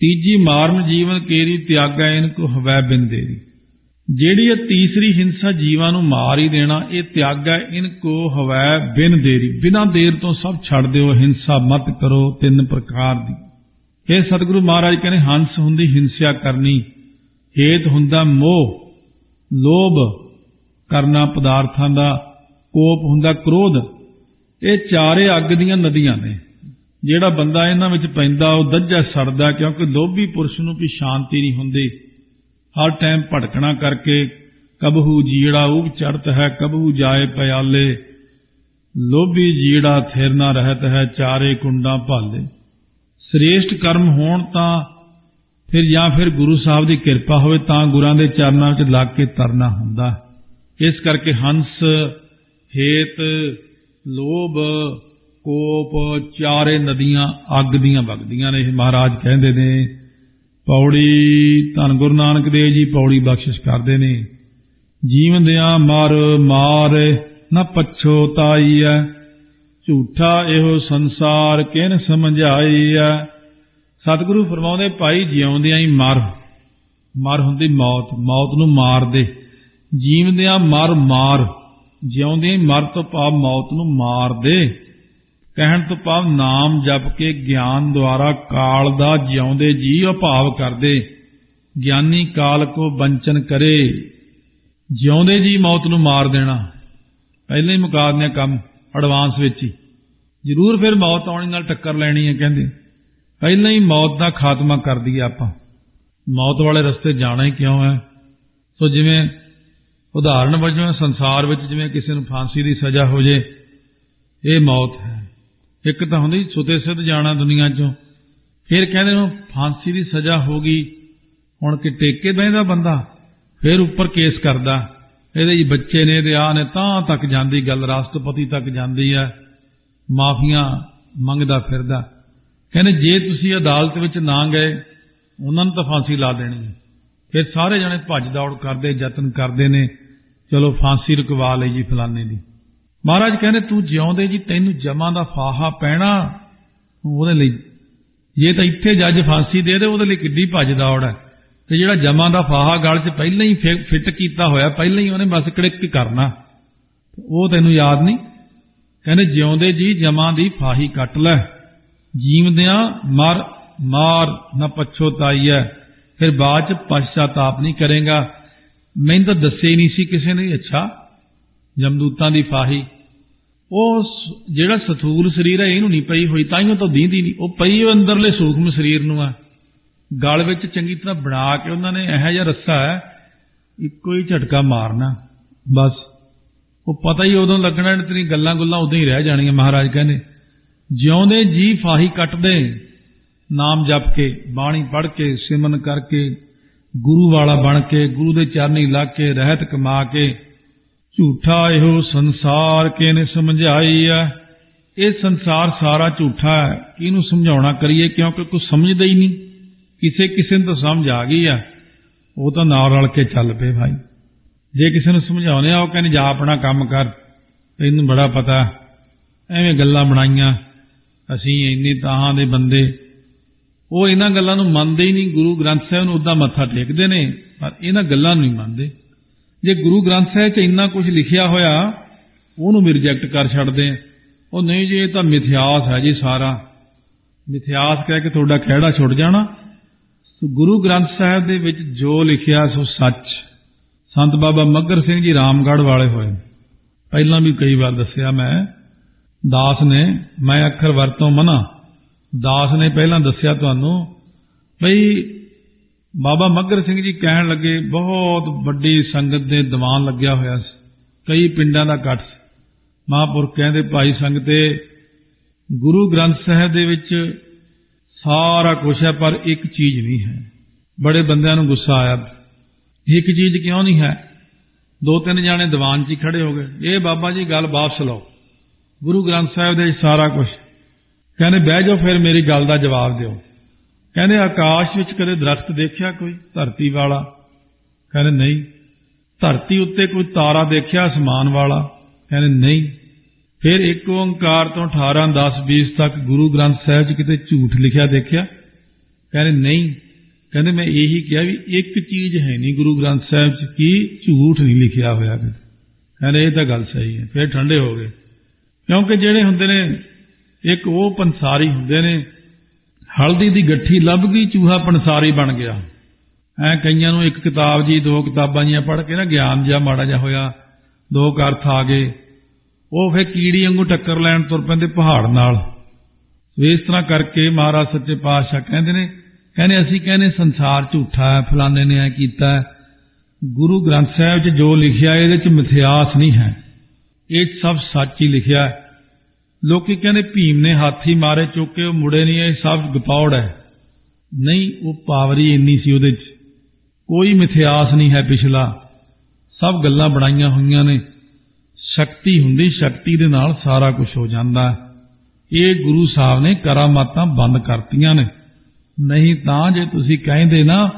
ਤੀਜੀ ਮਾਰਨ ਜੀਵਨ ਕੇਰੀ ਤਿਆਗਾ ਇਨ ਕੋ ਹਵੈ ਬਿੰਦੇਰੀ ਜਿਹੜੀ ਇਹ ਤੀਸਰੀ ਹਿੰਸਾ ਜੀਵਾਂ ਨੂੰ ਮਾਰ ਹੀ ਦੇਣਾ, ਇਹ ਤਿਆਗਾ ਇਨ ਕੋ ਹਵੈ ਬਿਨ ਦੇਰੀ। ਬਿਨਾਂ ਦੇਰ ਤੋਂ ਸਭ ਛੱਡ ਦਿਓ, ਹਿੰਸਾ ਮਤ ਕਰੋ ਤਿੰਨ ਪ੍ਰਕਾਰ ਦੀ। ਇਹ ਸਤਿਗੁਰੂ ਮਹਾਰਾਜ, ਕਹਿੰਦੇ ਹੰਸ ਹੁੰਦੀ ਹਿੰਸਿਆ ਕਰਨੀ, ਹੇਤ ਹੁੰਦਾ ਮੋਹ, ਲੋਭ ਕਰਨਾ ਪਦਾਰਥਾਂ ਦਾ, ਕੋਪ ਹੁੰਦਾ ਕ੍ਰੋਧ। ਇਹ ਚਾਰੇ ਅੱਗ ਦੀਆਂ ਨਦੀਆਂ ਨੇ। ਜਿਹੜਾ ਬੰਦਾ ਇਹਨਾਂ ਵਿੱਚ ਪੈਂਦਾ, ਉਹ ਦੱਜਾ ਸੜਦਾ, ਕਿਉਂਕਿ ਲੋਭੀ ਪੁਰਸ਼ ਨੂੰ ਵੀ ਸ਼ਾਂਤੀ ਨਹੀਂ ਹੁੰਦੀ। ਹਰ ਟਾਈਮ ਭਟਕਣਾ ਕਰਕੇ ਕਬਹੂ ਜੀੜਾ ਉਹ ਚੜਤ ਹੈ, ਕਬਹੂ ਜਾਏ ਪਿਆਲੇ। ਲੋਭੀ ਜੀੜਾ ਥਿਰ ਨਾ ਰਹਤ ਹੈ, ਚਾਰੇ ਕੁੰਡਾਂ ਭਾਲੇ। ਸ੍ਰੇਸ਼ਟ ਕਰਮ ਹੋਣ ਤਾਂ ਫਿਰ ਜਾਂ ਫਿਰ ਗੁਰੂ ਸਾਹਿਬ ਦੀ ਕਿਰਪਾ ਹੋਵੇ, ਤਾਂ ਗੁਰਾਂ ਦੇ ਚਰਨਾਂ ਵਿੱਚ ਲੱਗ ਕੇ ਤਰਨਾ ਹੁੰਦਾ। ਇਸ ਕਰਕੇ ਹੰਸ, ਹੇਤ, ਲੋਭ ਕੋਪ ਚਾਰੇ ਨਦੀਆਂ ਅੱਗ ਦੀਆਂ ਵਗਦੀਆਂ ਨੇ, ਇਹ ਮਹਾਰਾਜ ਕਹਿੰਦੇ ਨੇ। ਪੌੜੀ, ਧੰਨ ਗੁਰੂ ਨਾਨਕ ਦੇਵ ਜੀ ਪੌੜੀ ਬਖਸ਼ਿਸ਼ ਕਰਦੇ ਨੇ। ਜੀਵਦਿਆਂ ਮਰ ਮਾਰ ਨਾ ਪਛੋਤਾਈਐ ਝੂਠਾ ਇਹੋ ਸੰਸਾਰ ਕਿਨ ਸਮਝਾਈਐ ਸਤਿਗੁਰੂ ਫਰਮਾਉਂਦੇ, ਭਾਈ ਜਿਉਂਦਿਆਂ ਹੀ ਮਰ। ਮਰ ਹੁੰਦੀ ਮੌਤ ਮੌਤ ਨੂੰ ਮਾਰ ਦੇ। ਜੀਵਦਿਆਂ ਮਰ ਮਾਰ, ਜਿਉਂਦਿਆਂ ਹੀ ਮਰ ਤੋਂ ਭਾਵ ਮੌਤ ਨੂੰ ਮਾਰ ਦੇ। ਕਹਿਣ ਤੋਂ ਭਾਵ ਨਾਮ ਜਪ ਕੇ ਗਿਆਨ ਦੁਆਰਾ ਕਾਲ ਦਾ ਜਿਉਂਦੇ ਜੀ ਉਭਾਵ ਕਰਦੇ। ਗਿਆਨੀ ਕਾਲ ਕੋ ਬੰਚਨ ਕਰੇ। ਜਿਉਂਦੇ ਜੀ ਮੌਤ ਨੂੰ ਮਾਰ ਦੇਣਾ। ਪਹਿਲਾਂ ਹੀ ਮੁਕਾ ਦਿੰਦੇ ਕੰਮ ਐਡਵਾਂਸ ਵਿੱਚ ਹੀ। ਜ਼ਰੂਰ ਫਿਰ ਮੌਤ ਆਉਣੀ ਨਾਲ ਟੱਕਰ ਲੈਣੀ ਹੈ ਕਹਿੰਦੇ। ਪਹਿਲਾਂ ਹੀ ਮੌਤ ਦਾ ਖਾਤਮਾ ਕਰ ਦਈਏ ਆਪਾਂ। ਮੌਤ ਵਾਲੇ ਰਸਤੇ ਜਾਣਾ ਹੀ ਕਿਉਂ ਹੈ? ਸੋ ਜਿਵੇਂ ਉਦਾਹਰਣ ਵਜੋਂ ਸੰਸਾਰ ਵਿੱਚ ਜਿਵੇਂ ਕਿਸੇ ਨੂੰ ਫਾਂਸੀ ਦੀ ਸਜ਼ਾ ਹੋ ਜੇ, ਇਹ ਮੌਤ ਹੈ। ਇੱਕ ਤਾਂ ਹੁੰਦੀ ਸੁਤੇ ਸਿੱਧ ਜਾਣਾ ਦੁਨੀਆ 'ਚੋਂ। ਫਿਰ ਕਹਿੰਦੇ ਨੂੰ ਫਾਂਸੀ ਦੀ ਸਜ਼ਾ ਹੋ ਗਈ। ਹੁਣ ਕਿ ਟੇਕੇ ਬੈਂਦਾ ਬੰਦਾ, ਫਿਰ ਉੱਪਰ ਕੇਸ ਕਰਦਾ। ਇਹਦੇ ਜੀ ਬੱਚੇ ਨੇ, ਇਹਦੇ ਆ ਨੇ, ਤਾਂ ਤੱਕ ਜਾਂਦੀ ਗੱਲ, ਰਾਸ਼ਟਰਪਤੀ ਤੱਕ ਜਾਂਦੀ ਹੈ। ਮਾਫੀਆਂ ਮੰਗਦਾ ਫਿਰਦਾ। ਕਹਿੰਦੇ, ਜੇ ਤੁਸੀਂ ਅਦਾਲਤ ਵਿੱਚ ਨਾ ਗਏ, ਉਹਨਾਂ ਨੂੰ ਤਾਂ ਫਾਂਸੀ ਲਾ ਦੇਣੀ ਫਿਰ ਸਾਰੇ ਜਣੇ ਭੱਜ ਦੌੜ ਕਰਦੇ, ਯਤਨ ਕਰਦੇ ਨੇ, ਚਲੋ ਫਾਂਸੀ ਰੁਕਵਾ ਲਈ ਜੀ ਫਲਾਣੇ ਦੀ। ਮਹਾਰਾਜ ਕਹਿੰਦੇ, ਤੂੰ ਜਿਉਂਦੇ ਜੀ, ਤੈਨੂੰ ਜਮਾਂ ਦਾ ਫਾਹਾ ਪੈਣਾ ਉਹਦੇ ਲਈ। ਜੇ ਤਾਂ ਇੱਥੇ ਜੱਜ ਫਾਂਸੀ ਦੇ ਦੇ, ਉਹਦੇ ਲਈ ਕਿੱਡੀ ਭੱਜ ਦੌੜ ਹੈ। ਤੇ ਜਿਹੜਾ ਜਮਾਂ ਦਾ ਫਾਹਾ ਗਲ 'ਚ ਪਹਿਲਾਂ ਹੀ ਫਿੱਟ ਕੀਤਾ ਹੋਇਆ, ਪਹਿਲਾਂ ਹੀ ਉਹਨੇ ਬਸ ਕੜਿੱਕ ਕਰਨਾ। ਉਹ ਤੈਨੂੰ ਯਾਦ ਨਹੀਂ? ਕਹਿੰਦੇ, ਜਿਉਂਦੇ ਜੀ, ਜਮਾਂ ਦੀ ਫਾਹੀ ਕੱਟ ਲੈ। ਜੀਵਦਿਆਂ ਮਰ, ਮਾਰ ਨਾ ਪਛੋਤਾਈਐ ਫਿਰ ਬਾਅਦ ਚ ਪਛਤਾਪ ਨਹੀਂ ਕਰੇਗਾ। ਮੈਨੂੰ ਤਾਂ ਦੱਸੇ ਹੀ ਨਹੀਂ ਸੀ ਕਿਸੇ ਨੇ, ਅੱਛਾ, ਜਮਦੂਤਾਂ ਦੀ ਫਾਹੀ ਉਹ ਜਿਹੜਾ ਸਥੂਲ ਸਰੀਰ ਹੈ, ਇਹਨੂੰ ਨਹੀਂ ਪਈ ਹੋਈ ਤਾਂ ਹੀ ਉਹ ਤਾਂ ਦੀਂਦੀ ਨਹੀਂ। ਉਹ ਪਈ ਉਹ ਅੰਦਰਲੇ ਸੂਖਮ ਸਰੀਰ ਨੂੰ ਆ। ਗਲ ਵਿੱਚ ਚੰਗੀ ਤਰ੍ਹਾਂ ਬਣਾ ਕੇ ਉਹਨਾਂ ਨੇ ਇਹੋ ਜਿਹਾ ਰੱਸਾ ਹੈ, ਇੱਕੋ ਹੀ ਝਟਕਾ ਮਾਰਨਾ, ਬਸ। ਉਹ ਪਤਾ ਹੀ ਉਦੋਂ ਲੱਗਣਾ ਨਹੀਂ ਤੇਰੀ ਗੱਲਾਂ ਗੁੱਲਾਂ ਉਦੋਂ ਹੀ ਰਹਿ ਜਾਣੀਆਂ, ਮਹਾਰਾਜ ਕਹਿੰਦੇ। ਜਿਉਂਦੇ ਜੀ ਫਾਹੀ ਕੱਟਦੇ, ਨਾਮ ਜਪ ਕੇ, ਬਾਣੀ ਪੜ੍ਹ ਕੇ ਸਿਮਨ ਕਰਕੇ, ਗੁਰੂ ਵਾਲਾ ਬਣ ਕੇ, ਗੁਰੂ ਦੇ ਚਰਨੀ ਲੱਗ ਕੇ, ਰਹਿਤ ਕਮਾ ਕੇ ਝੂਠਾ ਇਹੋ ਸੰਸਾਰ ਕਿਨੇ ਸਮਝਾਈ ਐ ਇਹ ਸੰਸਾਰ ਸਾਰਾ ਝੂਠਾ ਹੈ। ਕਿਹਨੂੰ ਸਮਝਾਉਣਾ ਕਰੀਏ? ਕਿਉਂਕਿ ਕੋਈ ਸਮਝਦਾ ਹੀ ਨਹੀਂ। ਕਿਸੇ ਕਿਸੇ ਨੂੰ ਤਾਂ ਸਮਝ ਆ ਗਈ ਆ। ਉਹ ਤਾਂ ਨਾਲ ਰਲ ਕੇ ਚੱਲ ਪਏ ਭਾਈ। ਜੇ ਕਿਸੇ ਨੂੰ ਸਮਝਾਉਨੇ ਆ, ਉਹ ਕਹਿੰਦੇ ਜਾ ਆਪਣਾ ਕੰਮ ਕਰ। ਤੈਨੂੰ ਬੜਾ ਪਤਾ। ਐਵੇਂ ਗੱਲਾਂ ਬਣਾਈਆਂ। ਅਸੀਂ ਇੰਨੇ ਤਾਹਾਂ ਦੇ ਬੰਦੇ। ਉਹ ਇਹਨਾਂ ਗੱਲਾਂ ਨੂੰ ਮੰਨਦੇ ਹੀ ਨਹੀਂ। ਗੁਰੂ ਗ੍ਰੰਥ ਸਾਹਿਬ ਨੂੰ ਉਦਾਂ ਮੱਥਾ ਟੇਕਦੇ ਨੇ, ਪਰ ਇਹਨਾਂ ਗੱਲਾਂ ਨੂੰ ਨਹੀਂ ਮੰਨਦੇ। ਜੇ ਗੁਰੂ ਗ੍ਰੰਥ ਸਾਹਿਬ 'ਚ ਇੰਨਾ ਕੁਝ ਲਿਖਿਆ ਹੋਇਆ, ਉਹਨੂੰ ਵੀ ਰਿਜੈਕਟ ਕਰ ਛੱਡਦੇ ਆ। ਉਹ ਨਹੀਂ ਜੀ, ਇਹ ਤਾਂ ਮਿਥਿਆਸ ਹੈ ਜੀ ਸਾਰਾ। ਮਿਥਿਆਸ ਕਹਿ ਕੇ ਤੁਹਾਡਾ ਖਿਹੜਾ ਛੁੱਟ ਜਾਣਾ। ਸੋ ਗੁਰੂ ਗ੍ਰੰਥ ਸਾਹਿਬ ਦੇ ਵਿੱਚ ਜੋ ਲਿਖਿਆ, ਸੋ ਸੱਚ। ਸੰਤ ਬਾਬਾ ਮੱਗਰ ਸਿੰਘ ਜੀ ਰਾਮਗੜ੍ਹ ਵਾਲੇ ਹੋਏ। ਪਹਿਲਾਂ ਵੀ ਕਈ ਵਾਰ ਦੱਸਿਆ ਮੈਂ, ਦਾਸ ਨੇ, ਮੈਂ ਅੱਖਰ ਵਰਤੋਂ ਮਨਾ। ਦਾਸ ਨੇ ਪਹਿਲਾਂ ਦੱਸਿਆ ਤੁਹਾਨੂੰ, ਬਈ ਬਾਬਾ ਮੱਗਰ ਸਿੰਘ ਜੀ ਕਹਿਣ ਲੱਗੇ, ਬਹੁਤ ਵੱਡੀ ਸੰਗਤ ਦੇ ਦੀਵਾਨ ਲੱਗਿਆ ਹੋਇਆ ਸੀ। ਕਈ ਪਿੰਡਾਂ ਦਾ ਇਕੱਠ ਸੀ। ਮਹਾਂਪੁਰਖ ਕਹਿੰਦੇ, ਭਾਈ ਸੰਗਤੇ ਗੁਰੂ ਗ੍ਰੰਥ ਸਾਹਿਬ ਦੇ ਵਿੱਚ ਸਾਰਾ ਕੁਝ ਹੈ, ਪਰ ਇੱਕ ਚੀਜ਼ ਨਹੀਂ ਹੈ। ਬੜੇ ਬੰਦਿਆਂ ਨੂੰ ਗੁੱਸਾ ਆਇਆ। ਇੱਕ ਚੀਜ਼ ਕਿਉਂ ਨਹੀਂ ਹੈ? ਦੋ ਤਿੰਨ ਜਾਣੇ ਦੀਵਾਨ 'ਚ ਹੀ ਖੜੇ ਹੋ ਗਏ। ਇਹ ਬਾਬਾ ਜੀ, ਗੱਲ ਵਾਪਸ ਲਓ। ਗੁਰੂ ਗ੍ਰੰਥ ਸਾਹਿਬ ਦੇ ਸਾਰਾ ਕੁਝ ਕਹਿੰਦੇ, ਬਹਿ ਜਾਓ, ਫਿਰ ਮੇਰੀ ਗੱਲ ਦਾ ਜਵਾਬ ਦਿਓ। ਕਹਿੰਦੇ ਆਕਾਸ਼ ਵਿੱਚ ਕਦੇ ਦਰਖਤ ਦੇਖਿਆ ਕੋਈ? ਧਰਤੀ ਵਾਲਾ। ਕਹਿੰਦੇ ਨਹੀਂ। ਧਰਤੀ ਉੱਤੇ ਕੋਈ ਤਾਰਾ ਦੇਖਿਆ, ਅਸਮਾਨ ਵਾਲਾ? ਕਹਿੰਦੇ ਨਹੀਂ। ਫਿਰ ਇੱਕ ਓੰਕਾਰ ਤੋਂ 18 10 20 ਤੱਕ ਗੁਰੂ ਗ੍ਰੰਥ ਸਾਹਿਬ 'ਚ ਕਿਤੇ ਝੂਠ ਲਿਖਿਆ, ਦੇਖਿਆ? ਕਹਿੰਦੇ ਨਹੀਂ। ਕਹਿੰਦੇ ਮੈਂ ਇਹੀ ਕਿਹਾ ਵੀ ਇੱਕ ਚੀਜ਼ ਹੈ ਨਹੀਂ ਗੁਰੂ ਗ੍ਰੰਥ ਸਾਹਿਬ 'ਚ ਕੀ? ਝੂਠ ਨਹੀਂ ਲਿਖਿਆ ਹੋਇਆ ਕਹਿੰਦੇ ਇਹ ਤਾਂ ਗੱਲ ਸਹੀ ਹੈ। ਫਿਰ ਠੰਡੇ ਹੋ ਗਏ। ਕਿਉਂਕਿ ਜਿਹੜੇ ਹੁੰਦੇ ਨੇ, ਇੱਕ ਉਹ ਪੰਸਾਰੀ ਹੁੰਦੇ ਨੇ ਹਲਦੀ ਦੀ ਗੱਠੀ ਲੱਭ ਗਈ, ਚੂਹਾ ਪੰਸਾਰੀ ਬਣ ਗਿਆ। ਐ ਕਈਆਂ ਨੂੰ ਇੱਕ ਕਿਤਾਬ ਜੀ, ਦੋ ਕਿਤਾਬਾਂ ਜੀਆਂ ਪੜ੍ਹ ਕੇ ਨਾ ਗਿਆਨ ਜਿਹਾ ਮਾੜਾ ਜਿਹਾ ਹੋਇਆ, ਦੋ ਅਰਥ ਆ ਗਏ। ਉਹ ਫੇ ਕੀੜੀ ਵਾਂਗੂ ਟੱਕਰ ਲੈਣ ਤੁਰ ਪੈਂਦੇ ਪਹਾੜ ਨਾਲ। ਇਸ ਤਰ੍ਹਾਂ ਕਰਕੇ ਮਹਾਰਾਜ ਸੱਚੇ ਪਾਤਸ਼ਾਹ ਕਹਿੰਦੇ ਨੇ, ਕਹਿੰਦੇ ਅਸੀਂ ਕਹਿੰਦੇ ਸੰਸਾਰ ਝੂਠਾ ਹੈ, ਫਲਾਣੇ ਨੇ ਐ ਕੀਤਾ ਗੁਰੂ ਗ੍ਰੰਥ ਸਾਹਿਬ 'ਚ ਜੋ ਲਿਖਿਆ, ਇਹਦੇ 'ਚ ਮਿਥਿਆਸ ਨਹੀਂ ਹੈ। ਇਹ ਸਭ ਸੱਚ ਹੀ ਲਿਖਿਆ ਹੈ। ਲੋਕੀ ਕਹਿੰਦੇ ਭੀਮ ਨੇ ਹਾਥੀ ਮਾਰੇ, ਚੁੱਕ ਕੇ ਉਹ ਮੁੜੇ ਨਹੀਂ, ਇਹ ਸਭ ਗਪੌੜ ਹੈ। ਨਹੀਂ, ਉਹ ਪਾਵਰੀ ਇੰਨੀ ਸੀ ਉਹਦੇ 'ਚ। ਕੋਈ ਮਿਥਿਆਸ ਨਹੀਂ ਹੈ ਪਿਛਲਾ। ਸਭ ਗੱਲਾਂ ਬਣਾਈਆਂ ਹੋਈਆਂ ਨੇ। ਸ਼ਕਤੀ ਹੁੰਦੀ, ਸ਼ਕਤੀ ਦੇ ਨਾਲ ਸਾਰਾ ਕੁਝ ਹੋ ਜਾਂਦਾ ਇਹ ਗੁਰੂ ਸਾਹਿਬ ਨੇ ਕਰਾਮਾਤਾਂ ਬੰਦ ਕਰਤੀਆਂ ਨੇ। ਨਹੀਂ ਤਾਂ ਜੇ ਤੁਸੀਂ ਕਹਿੰਦੇ ਨਾ,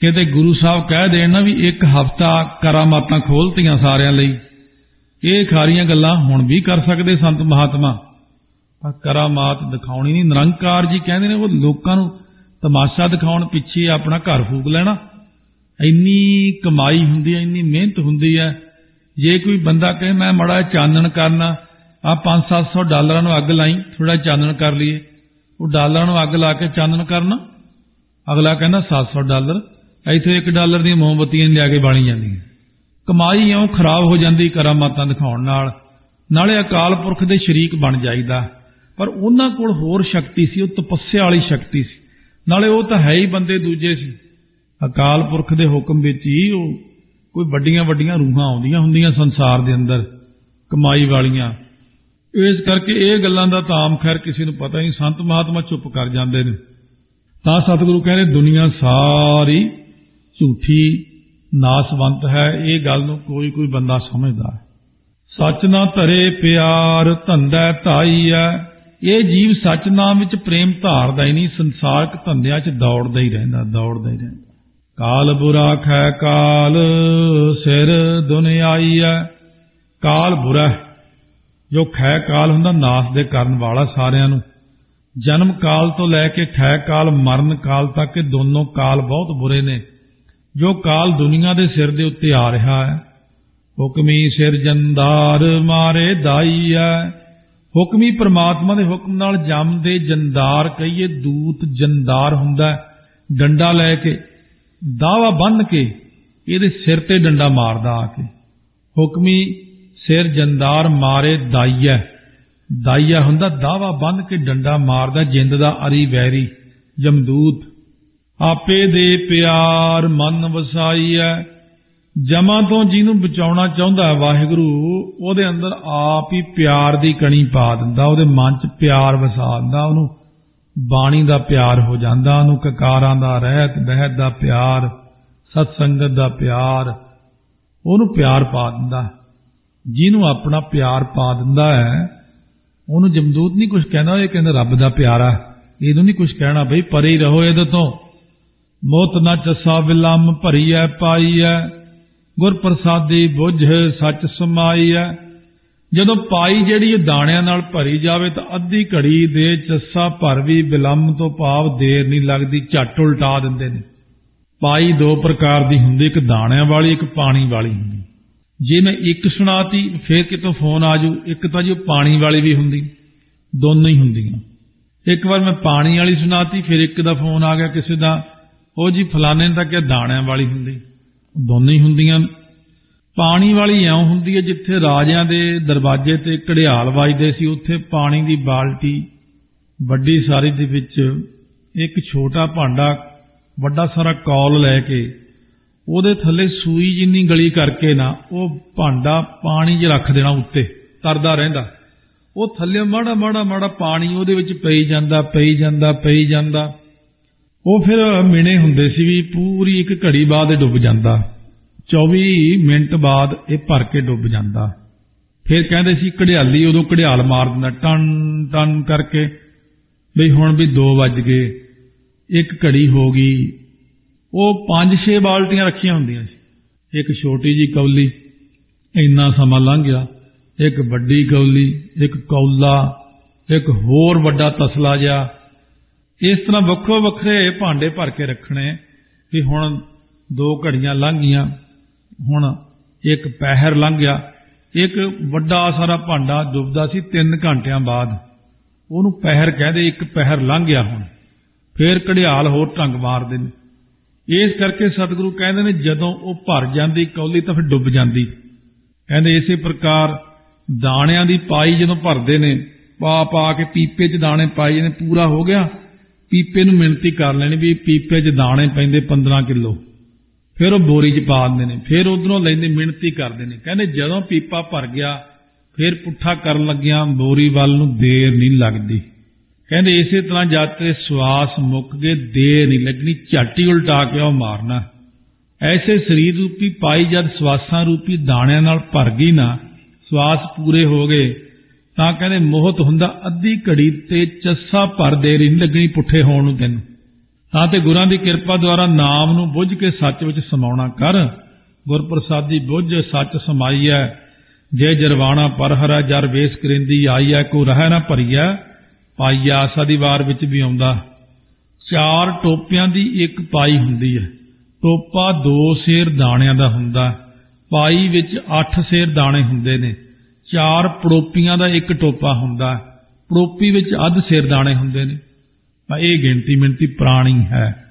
ਕਿਤੇ ਗੁਰੂ ਸਾਹਿਬ ਕਹਿ ਦੇਣ ਨਾ ਵੀ ਇੱਕ ਹਫਤਾ ਕਰਾਮਾਤਾਂ ਖੋਲਤੀਆਂ ਸਾਰਿਆਂ ਲਈ ਇਹ ਖਾਰੀਆਂ ਗੱਲਾਂ ਹੁਣ ਵੀ ਕਰ ਸਕਦੇ ਸੰਤ ਮਹਾਤਮਾ। ਪਰ ਕਰਾਮਾਤ ਦਿਖਾਉਣੀ ਨਹੀਂ। ਨਿਰੰਕਾਰ ਜੀ ਕਹਿੰਦੇ ਨੇ ਉਹ ਲੋਕਾਂ ਨੂੰ ਤਮਾਸ਼ਾ ਦਿਖਾਉਣ ਪਿੱਛੇ ਆਪਣਾ ਘਰ ਫੂਕ ਲੈਣਾ। ਇੰਨੀ ਕਮਾਈ ਹੁੰਦੀ ਹੈ, ਇੰਨੀ ਮਿਹਨਤ ਹੁੰਦੀ ਹੈ। ਜੇ ਕੋਈ ਬੰਦਾ ਕਹੇ, ਮੈਂ ਮੜਾ ਚਾਨਣ ਕਰਨਾ, ਆ 5-700 ਡਾਲਰਾਂ ਨੂੰ ਅੱਗ ਲਾਈ ਥੋੜਾ ਚਾਨਣ ਕਰ ਲਈਏ। ਉਹ ਡਾਲਰਾਂ ਨੂੰ ਅੱਗ ਲਾ ਕੇ ਚਾਨਣ ਕਰਨਾ। ਅਗਲਾ ਕਹਿੰਦਾ 700 ਡਾਲਰ, ਇੱਥੇ 1 ਡਾਲਰ ਦੀਆਂ ਮੋਮਬੱਤੀਆਂ ਲਿਆ ਕੇ ਬਾਣੀ ਜਾਂਦੀਆਂ। ਕਮਾਈ ਇਉਂ ਖਰਾਬ ਹੋ ਜਾਂਦੀ ਕਰਾਮਾਤਾਂ ਦਿਖਾਉਣ ਨਾਲ। ਨਾਲੇ ਅਕਾਲ ਪੁਰਖ ਦੇ ਸ਼ਰੀਕ ਬਣ ਜਾਈਦਾ। ਪਰ ਉਹਨਾਂ ਕੋਲ ਹੋਰ ਸ਼ਕਤੀ ਸੀ, ਉਹ ਤਪੱਸਿਆ ਵਾਲੀ ਸ਼ਕਤੀ ਸੀ। ਨਾਲੇ ਉਹ ਤਾਂ ਹੈ ਹੀ ਬੰਦੇ ਦੂਜੇ ਸੀ। ਅਕਾਲ ਪੁਰਖ ਦੇ ਹੁਕਮ ਵਿੱਚ ਹੀ ਉਹ ਕੋਈ ਵੱਡੀਆਂ ਵੱਡੀਆਂ ਰੂਹਾਂ ਆਉਂਦੀਆਂ ਹੁੰਦੀਆਂ ਸੰਸਾਰ ਦੇ ਅੰਦਰ, ਕਮਾਈ ਵਾਲੀਆਂ। ਇਸ ਕਰਕੇ ਇਹ ਗੱਲਾਂ ਦਾ ਤਾਮ ਖੈਰ ਕਿਸੇ ਨੂੰ ਪਤਾ ਨਹੀਂ, ਸੰਤ ਮਹਾਤਮਾ ਚੁੱਪ ਕਰ ਜਾਂਦੇ ਨੇ। ਤਾਂ ਸਤਿਗੁਰੂ ਕਹਿੰਦੇ, ਦੁਨੀਆ ਸਾਰੀ ਝੂਠੀ ਨਾਸਵੰਤ ਹੈ, ਇਹ ਗੱਲ ਨੂੰ ਕੋਈ ਕੋਈ ਬੰਦਾ ਸਮਝਦਾ ਹੈ। ਸੱਚ ਨਾ ਧਰੇ ਪਿਆਰ ਧੰਦਾ ਧਾਈ ਹੈ। ਇਹ ਜੀਵ ਸੱਚ ਨਾਮ ਵਿੱਚ ਪ੍ਰੇਮ ਧਾਰਦਾ ਹੀ ਨਹੀਂ, ਸੰਸਾਰਕ ਧੰਦਿਆਂ 'ਚ ਦੌੜਦਾ ਹੀ ਰਹਿੰਦਾ, ਦੌੜਦਾ ਹੀ ਰਹਿੰਦਾ। ਕਾਲ ਬੁਰਾ ਖੈ, ਕਾਲ ਸਿਰ ਦੁਨਿਆਈ ਹੈ। ਕਾਲ ਬੁਰਾ ਜੋ ਖੈ ਕਾਲ ਹੁੰਦਾ, ਨਾਸ ਦੇ ਕਰਨ ਵਾਲਾ ਸਾਰਿਆਂ ਨੂੰ। ਜਨਮ ਕਾਲ ਤੋਂ ਲੈ ਕੇ ਖੈ ਕਾਲ, ਮਰਨ ਕਾਲ ਤੱਕ ਇਹ ਦੋਨੋਂ ਕਾਲ ਬਹੁਤ ਬੁਰੇ ਨੇ। ਜੋ ਕਾਲ ਦੁਨੀਆ ਦੇ ਸਿਰ ਦੇ ਉੱਤੇ ਆ ਰਿਹਾ ਹੈ, ਹੁਕਮੀ ਸਿਰ ਜੰਦਾਰ ਮਾਰੇ ਦਾਈ ਹੈ। ਹੁਕਮੀ ਪ੍ਰਮਾਤਮਾ ਦੇ ਹੁਕਮ ਨਾਲ ਜੰਮਦੇ ਜੰਦਾਰ ਕਹੀਏ, ਦੂਤ ਜੰਦਾਰ ਹੁੰਦਾ ਡੰਡਾ ਲੈ ਕੇ, ਦਾਵਾ ਬੰਨ ਕੇ ਇਹਦੇ ਸਿਰ ਤੇ ਡੰਡਾ ਮਾਰਦਾ ਆ ਕੇ। ਹੁਕਮੀ ਸਿਰ ਜੰਦਾਰ ਮਾਰੇ ਦਾਈਆ ਦਾਈਆ ਹੁੰਦਾ, ਦਾਵਾ ਬੰਨ ਕੇ ਡੰਡਾ ਮਾਰਦਾ, ਜਿੰਦ ਦਾ ਅਰੀ ਵੈਰੀ, ਜਮਦੂਤ ਆਪੇ ਦੇ ਪਿਆਰ ਮਨ ਵਸਾਈਐ। ਜਮਾਂ ਤੋਂ ਜਿਹਨੂੰ ਬਚਾਉਣਾ ਚਾਹੁੰਦਾ ਹੈ ਵਾਹਿਗੁਰੂ, ਉਹਦੇ ਅੰਦਰ ਆਪ ਹੀ ਪਿਆਰ ਦੀ ਕਣੀ ਪਾ ਦਿੰਦਾ, ਉਹਦੇ ਮਨ 'ਚ ਪਿਆਰ ਵਸਾ ਦਿੰਦਾ, ਉਹਨੂੰ ਬਾਣੀ ਦਾ ਪਿਆਰ ਹੋ ਜਾਂਦਾ, ਉਹਨੂੰ ਕਕਾਰਾਂ ਦਾ ਰਹਿਤ ਬਹਿਤ ਦਾ ਪਿਆਰ ਸਤ ਸੰਗਤ ਦਾ ਪਿਆਰ, ਉਹਨੂੰ ਪਿਆਰ ਪਾ ਦਿੰਦਾ। ਜਿਹਨੂੰ ਆਪਣਾ ਪਿਆਰ ਪਾ ਦਿੰਦਾ ਹੈ, ਉਹਨੂੰ ਜਮਦੂਤ ਨਹੀਂ ਕੁਝ ਕਹਿੰਦਾ ਇਹ ਕਹਿੰਦਾ, ਰੱਬ ਦਾ ਪਿਆਰਾ ਇਹਨੂੰ ਨਹੀਂ ਕੁਝ ਕਹਿਣਾ, ਬਈ ਪਰੇ ਹੀ ਰਹੋ ਇਹਦੇ ਤੋਂ। ਮੋਤ ਨ ਚਸਾ ਵਿਲੰਮ ਭਰੀਐ, ਪਾਈਐ। ਗੁਰ ਪ੍ਰਸਾਦੀ ਬੁੱਝ ਸੱਚ ਸਮਾਈਐ। ਜਦੋਂ ਪਾਈ ਜਿਹੜੀ ਇਹ ਦਾਣਿਆਂ ਨਾਲ ਭਰੀ ਜਾਵੇ ਤਾਂ ਅੱਧੀ ਘੜੀ ਦੇ ਚੱਸਾ ਭਰ ਵੀ ਵਿਲੰਮ ਤੋਂ ਭਾਵ ਦੇਰ ਨਹੀਂ ਲੱਗਦੀ, ਝੱਟ ਉਲਟਾ ਦਿੰਦੇ ਨੇ। ਪਾਈ ਦੋ ਪ੍ਰਕਾਰ ਦੀ ਹੁੰਦੀ, ਇੱਕ ਦਾਣਿਆਂ ਵਾਲੀ, ਇੱਕ ਪਾਣੀ ਵਾਲੀ ਹੁੰਦੀ। ਜੇ ਮੈਂ ਇੱਕ ਸੁਣਾਤੀ, ਫੇਰ ਕਿਤੋਂ ਫੋਨ ਆਜੂ ਇੱਕ ਤਾਂ ਜੋ ਪਾਣੀ ਵਾਲੀ ਵੀ ਹੁੰਦੀ, ਦੋਨੋਂ ਹੀ ਹੁੰਦੀਆਂ। ਇੱਕ ਵਾਰ ਮੈਂ ਪਾਣੀ ਵਾਲੀ ਸੁਣਾਤੀ, ਫਿਰ ਇੱਕ ਦਾ ਫੋਨ ਆ ਗਿਆ ਕਿਸੇ ਦਾ। ਉਹ ਜੀ ਫਲਾਣੇ ਨੇ ਤਾਂ ਕਿਹਾ ਦਾਣਿਆਂ ਵਾਲੀ ਹੁੰਦੀ, ਦੋਨੇ ਹੀ ਹੁੰਦੀਆਂ ਪਾਣੀ ਵਾਲੀ ਐਉਂ ਹੁੰਦੀ ਹੈ ਜਿੱਥੇ ਰਾਜਿਆਂ ਦੇ ਦਰਵਾਜ਼ੇ ਤੇ ਘੜਿਆਲ ਵੱਜਦੇ ਸੀ, ਉੱਥੇ ਪਾਣੀ ਦੀ ਬਾਲਟੀ ਵੱਡੀ ਸਾਰੀ ਦੇ ਵਿੱਚ ਇੱਕ ਛੋਟਾ ਭਾਂਡਾ, ਵੱਡਾ ਸਾਰਾ ਕੌਲ ਲੈ ਕੇ ਉਹਦੇ ਥੱਲੇ ਸੂਈ ਜਿੰਨੀ ਗਲੀ ਕਰਕੇ ਨਾ, ਉਹ ਭਾਂਡਾ ਪਾਣੀ 'ਚ ਰੱਖ ਦੇਣਾ ਉੱਤੇ, ਤਰਦਾ ਰਹਿੰਦਾ। ਉਹ ਥੱਲੇ ਮਾੜਾ ਮਾੜਾ ਮਾੜਾ ਪਾਣੀ ਉਹਦੇ ਵਿੱਚ ਪਈ ਜਾਂਦਾ ਪਈ ਜਾਂਦਾ ਪਈ ਜਾਂਦਾ। ਉਹ ਫਿਰ ਮਿਣੇ ਹੁੰਦੇ ਸੀ ਵੀ ਪੂਰੀ ਇੱਕ ਘੜੀ ਬਾਅਦ ਇਹ ਡੁੱਬ ਜਾਂਦਾ। 24 ਮਿੰਟ ਬਾਅਦ ਇਹ ਭਰ ਕੇ ਡੁੱਬ ਜਾਂਦਾ। ਫਿਰ ਕਹਿੰਦੇ ਸੀ ਘੜਿਆਲੀ ਉਦੋਂ ਘੜਿਆਲ ਮਾਰ ਦਿੰਦਾ, ਟਨ ਟਨ ਕਰਕੇ। ਵੀ ਹੁਣ ਵੀ 2 ਵੱਜ ਗਏ, ਇੱਕ ਘੜੀ ਹੋ ਗਈ। ਉਹ 5-6 ਬਾਲਟੀਆਂ ਰੱਖੀਆਂ ਹੁੰਦੀਆਂ ਸੀ। ਇੱਕ ਛੋਟੀ ਜੀ ਕੌਲੀ, ਇੰਨਾ ਸਮਾਂ ਲੰਘ ਗਿਆ। ਇੱਕ ਵੱਡੀ ਕੌਲੀ, ਇੱਕ ਕੌਲਾ, ਇੱਕ ਹੋਰ ਵੱਡਾ ਤਸਲਾ ਜਿਹਾ। ਇਸ ਤਰ੍ਹਾਂ ਵੱਖੋ ਵੱਖਰੇ ਭਾਂਡੇ ਭਰ ਕੇ ਰੱਖਣੇ ਵੀ ਹੁਣ ਦੋ ਘੜੀਆਂ ਲੰਘ ਗਈਆਂ, ਹੁਣ ਇੱਕ ਪਹਿਰ ਲੰਘ ਗਿਆ। ਇੱਕ ਵੱਡਾ ਸਾਰਾ ਭਾਂਡਾ ਡੁੱਬਦਾ ਸੀ 3 ਘੰਟਿਆਂ ਬਾਅਦ। ਉਹਨੂੰ ਪਹਿਰ ਕਹਦੇ, ਇੱਕ ਪਹਿਰ ਲੰਘ ਗਿਆ ਹੁਣ। ਫੇਰ ਘੜਿਆਲ ਹੋਰ ਢੰਗ ਮਾਰਦੇ ਨੇ। ਇਸ ਕਰਕੇ ਸਤਿਗੁਰੂ ਕਹਿੰਦੇ ਨੇ, ਜਦੋਂ ਉਹ ਭਰ ਜਾਂਦੀ ਕੌਲੀ ਤਾਂ ਫਿਰ ਡੁੱਬ ਜਾਂਦੀ। ਕਹਿੰਦੇ ਇਸੇ ਪ੍ਰਕਾਰ ਦਾਣਿਆਂ ਦੀ ਪਾਈ ਜਦੋਂ ਭਰਦੇ ਨੇ, ਪਾ ਪਾ ਕੇ ਪੀਪੇ 'ਚ ਦਾਣੇ ਪਾਈ ਨੇ ਪੂਰਾ ਹੋ ਗਿਆ। ਪੀਪੇ ਨੂੰ ਮਿਣਤੀ ਕਰ ਲੈਣੀ ਵੀ ਪੀਪੇ 'ਚ ਦਾਣੇ ਪੈਂਦੇ 15 ਕਿਲੋ। ਫਿਰ ਉਹ ਬੋਰੀ 'ਚ ਪਾ ਦਿੰਦੇ ਨੇ। ਫਿਰ ਉਧਰੋਂ ਲੈਂਦੇ ਮਿਣਤੀ ਕਰਦੇ ਨੇ। ਕਹਿੰਦੇ ਜਦੋਂ ਪੀਪਾ ਭਰ ਗਿਆ, ਫਿਰ ਪੁੱਠਾ ਕਰਨ ਲੱਗਿਆਂ ਬੋਰੀ ਵੱਲ ਨੂੰ ਦੇਰ ਨਹੀਂ ਲੱਗਦੀ। ਕਹਿੰਦੇ ਇਸੇ ਤਰ੍ਹਾਂ ਜਦ ਤੇ ਸਵਾਸ ਮੁੱਕ ਗਏ, ਦੇਰ ਨਹੀਂ ਲੱਗਣੀ। ਝਾਟੀ ਉਲਟਾ ਕੇ ਉਹ ਮਾਰਨਾ। ਐਸੇ ਸਰੀਰ ਰੂਪੀ ਪਾਈ ਜਦ ਸਵਾਸਾਂ ਰੂਪੀ ਦਾਣਿਆਂ ਨਾਲ ਭਰ ਗਈ ਨਾ, ਸਵਾਸ ਪੂਰੇ ਹੋ ਗਏ। ਤਾਂ ਕਹਿੰਦੇ ਮੋਹਤ ਹੁੰਦਾ ਅੱਧੀ ਘੜੀ ਤੇ ਚੱਸਾ ਭਰ ਦੇ ਨਹੀਂ ਲੱਗਣੀ ਪੁੱਠੇ ਹੋਣ ਨੂੰ ਤੈਨੂੰ। ਤਾਂ ਤੇ ਗੁਰਾਂ ਦੀ ਕਿਰਪਾ ਦੁਆਰਾ ਨਾਮ ਨੂੰ ਬੁੱਝ ਕੇ ਸੱਚ ਵਿੱਚ ਸਮਾਉਣਾ ਕਰ। ਗੁਰਪ੍ਰਸਾਦੀ ਬੁੱਝ ਸੱਚ ਸਮਾਈ ਹੈ ਜੇ ਜਰਵਾਣਾ ਪਰ ਹਰਾ, ਜਰ ਵੇਸ ਕਰਿੰਦੀ ਆਈ ਹੈ ਕੋ ਰਹਿ ਨਾ ਭਰੀਐ। ਪਾਈ ਆਸਾ ਦੀ ਵਾਰ ਵਿੱਚ ਵੀ ਆਉਂਦਾ। ਚਾਰ ਟੋਪਿਆਂ ਦੀ ਇੱਕ ਪਾਈ ਹੁੰਦੀ ਹੈ ਟੋਪਾ ਦੋ ਸੇਰ ਦਾਣਿਆਂ ਦਾ ਹੁੰਦਾ। ਪਾਈ ਵਿੱਚ 8 ਸੇਰ ਦਾਣੇ ਹੁੰਦੇ ਨੇ। ਚਾਰ ਪੜੋਪੀਆਂ ਦਾ ਇੱਕ ਟੋਪਾ ਹੁੰਦਾ ਪੜੋਪੀ ਵਿੱਚ ਅੱਧ ਸਿਰ ਦਾਣੇ ਹੁੰਦੇ ਨੇ। ਤਾਂ ਇਹ ਗਿਣਤੀ ਮਿੰਤੀ ਪ੍ਰਾਣੀ ਹੈ।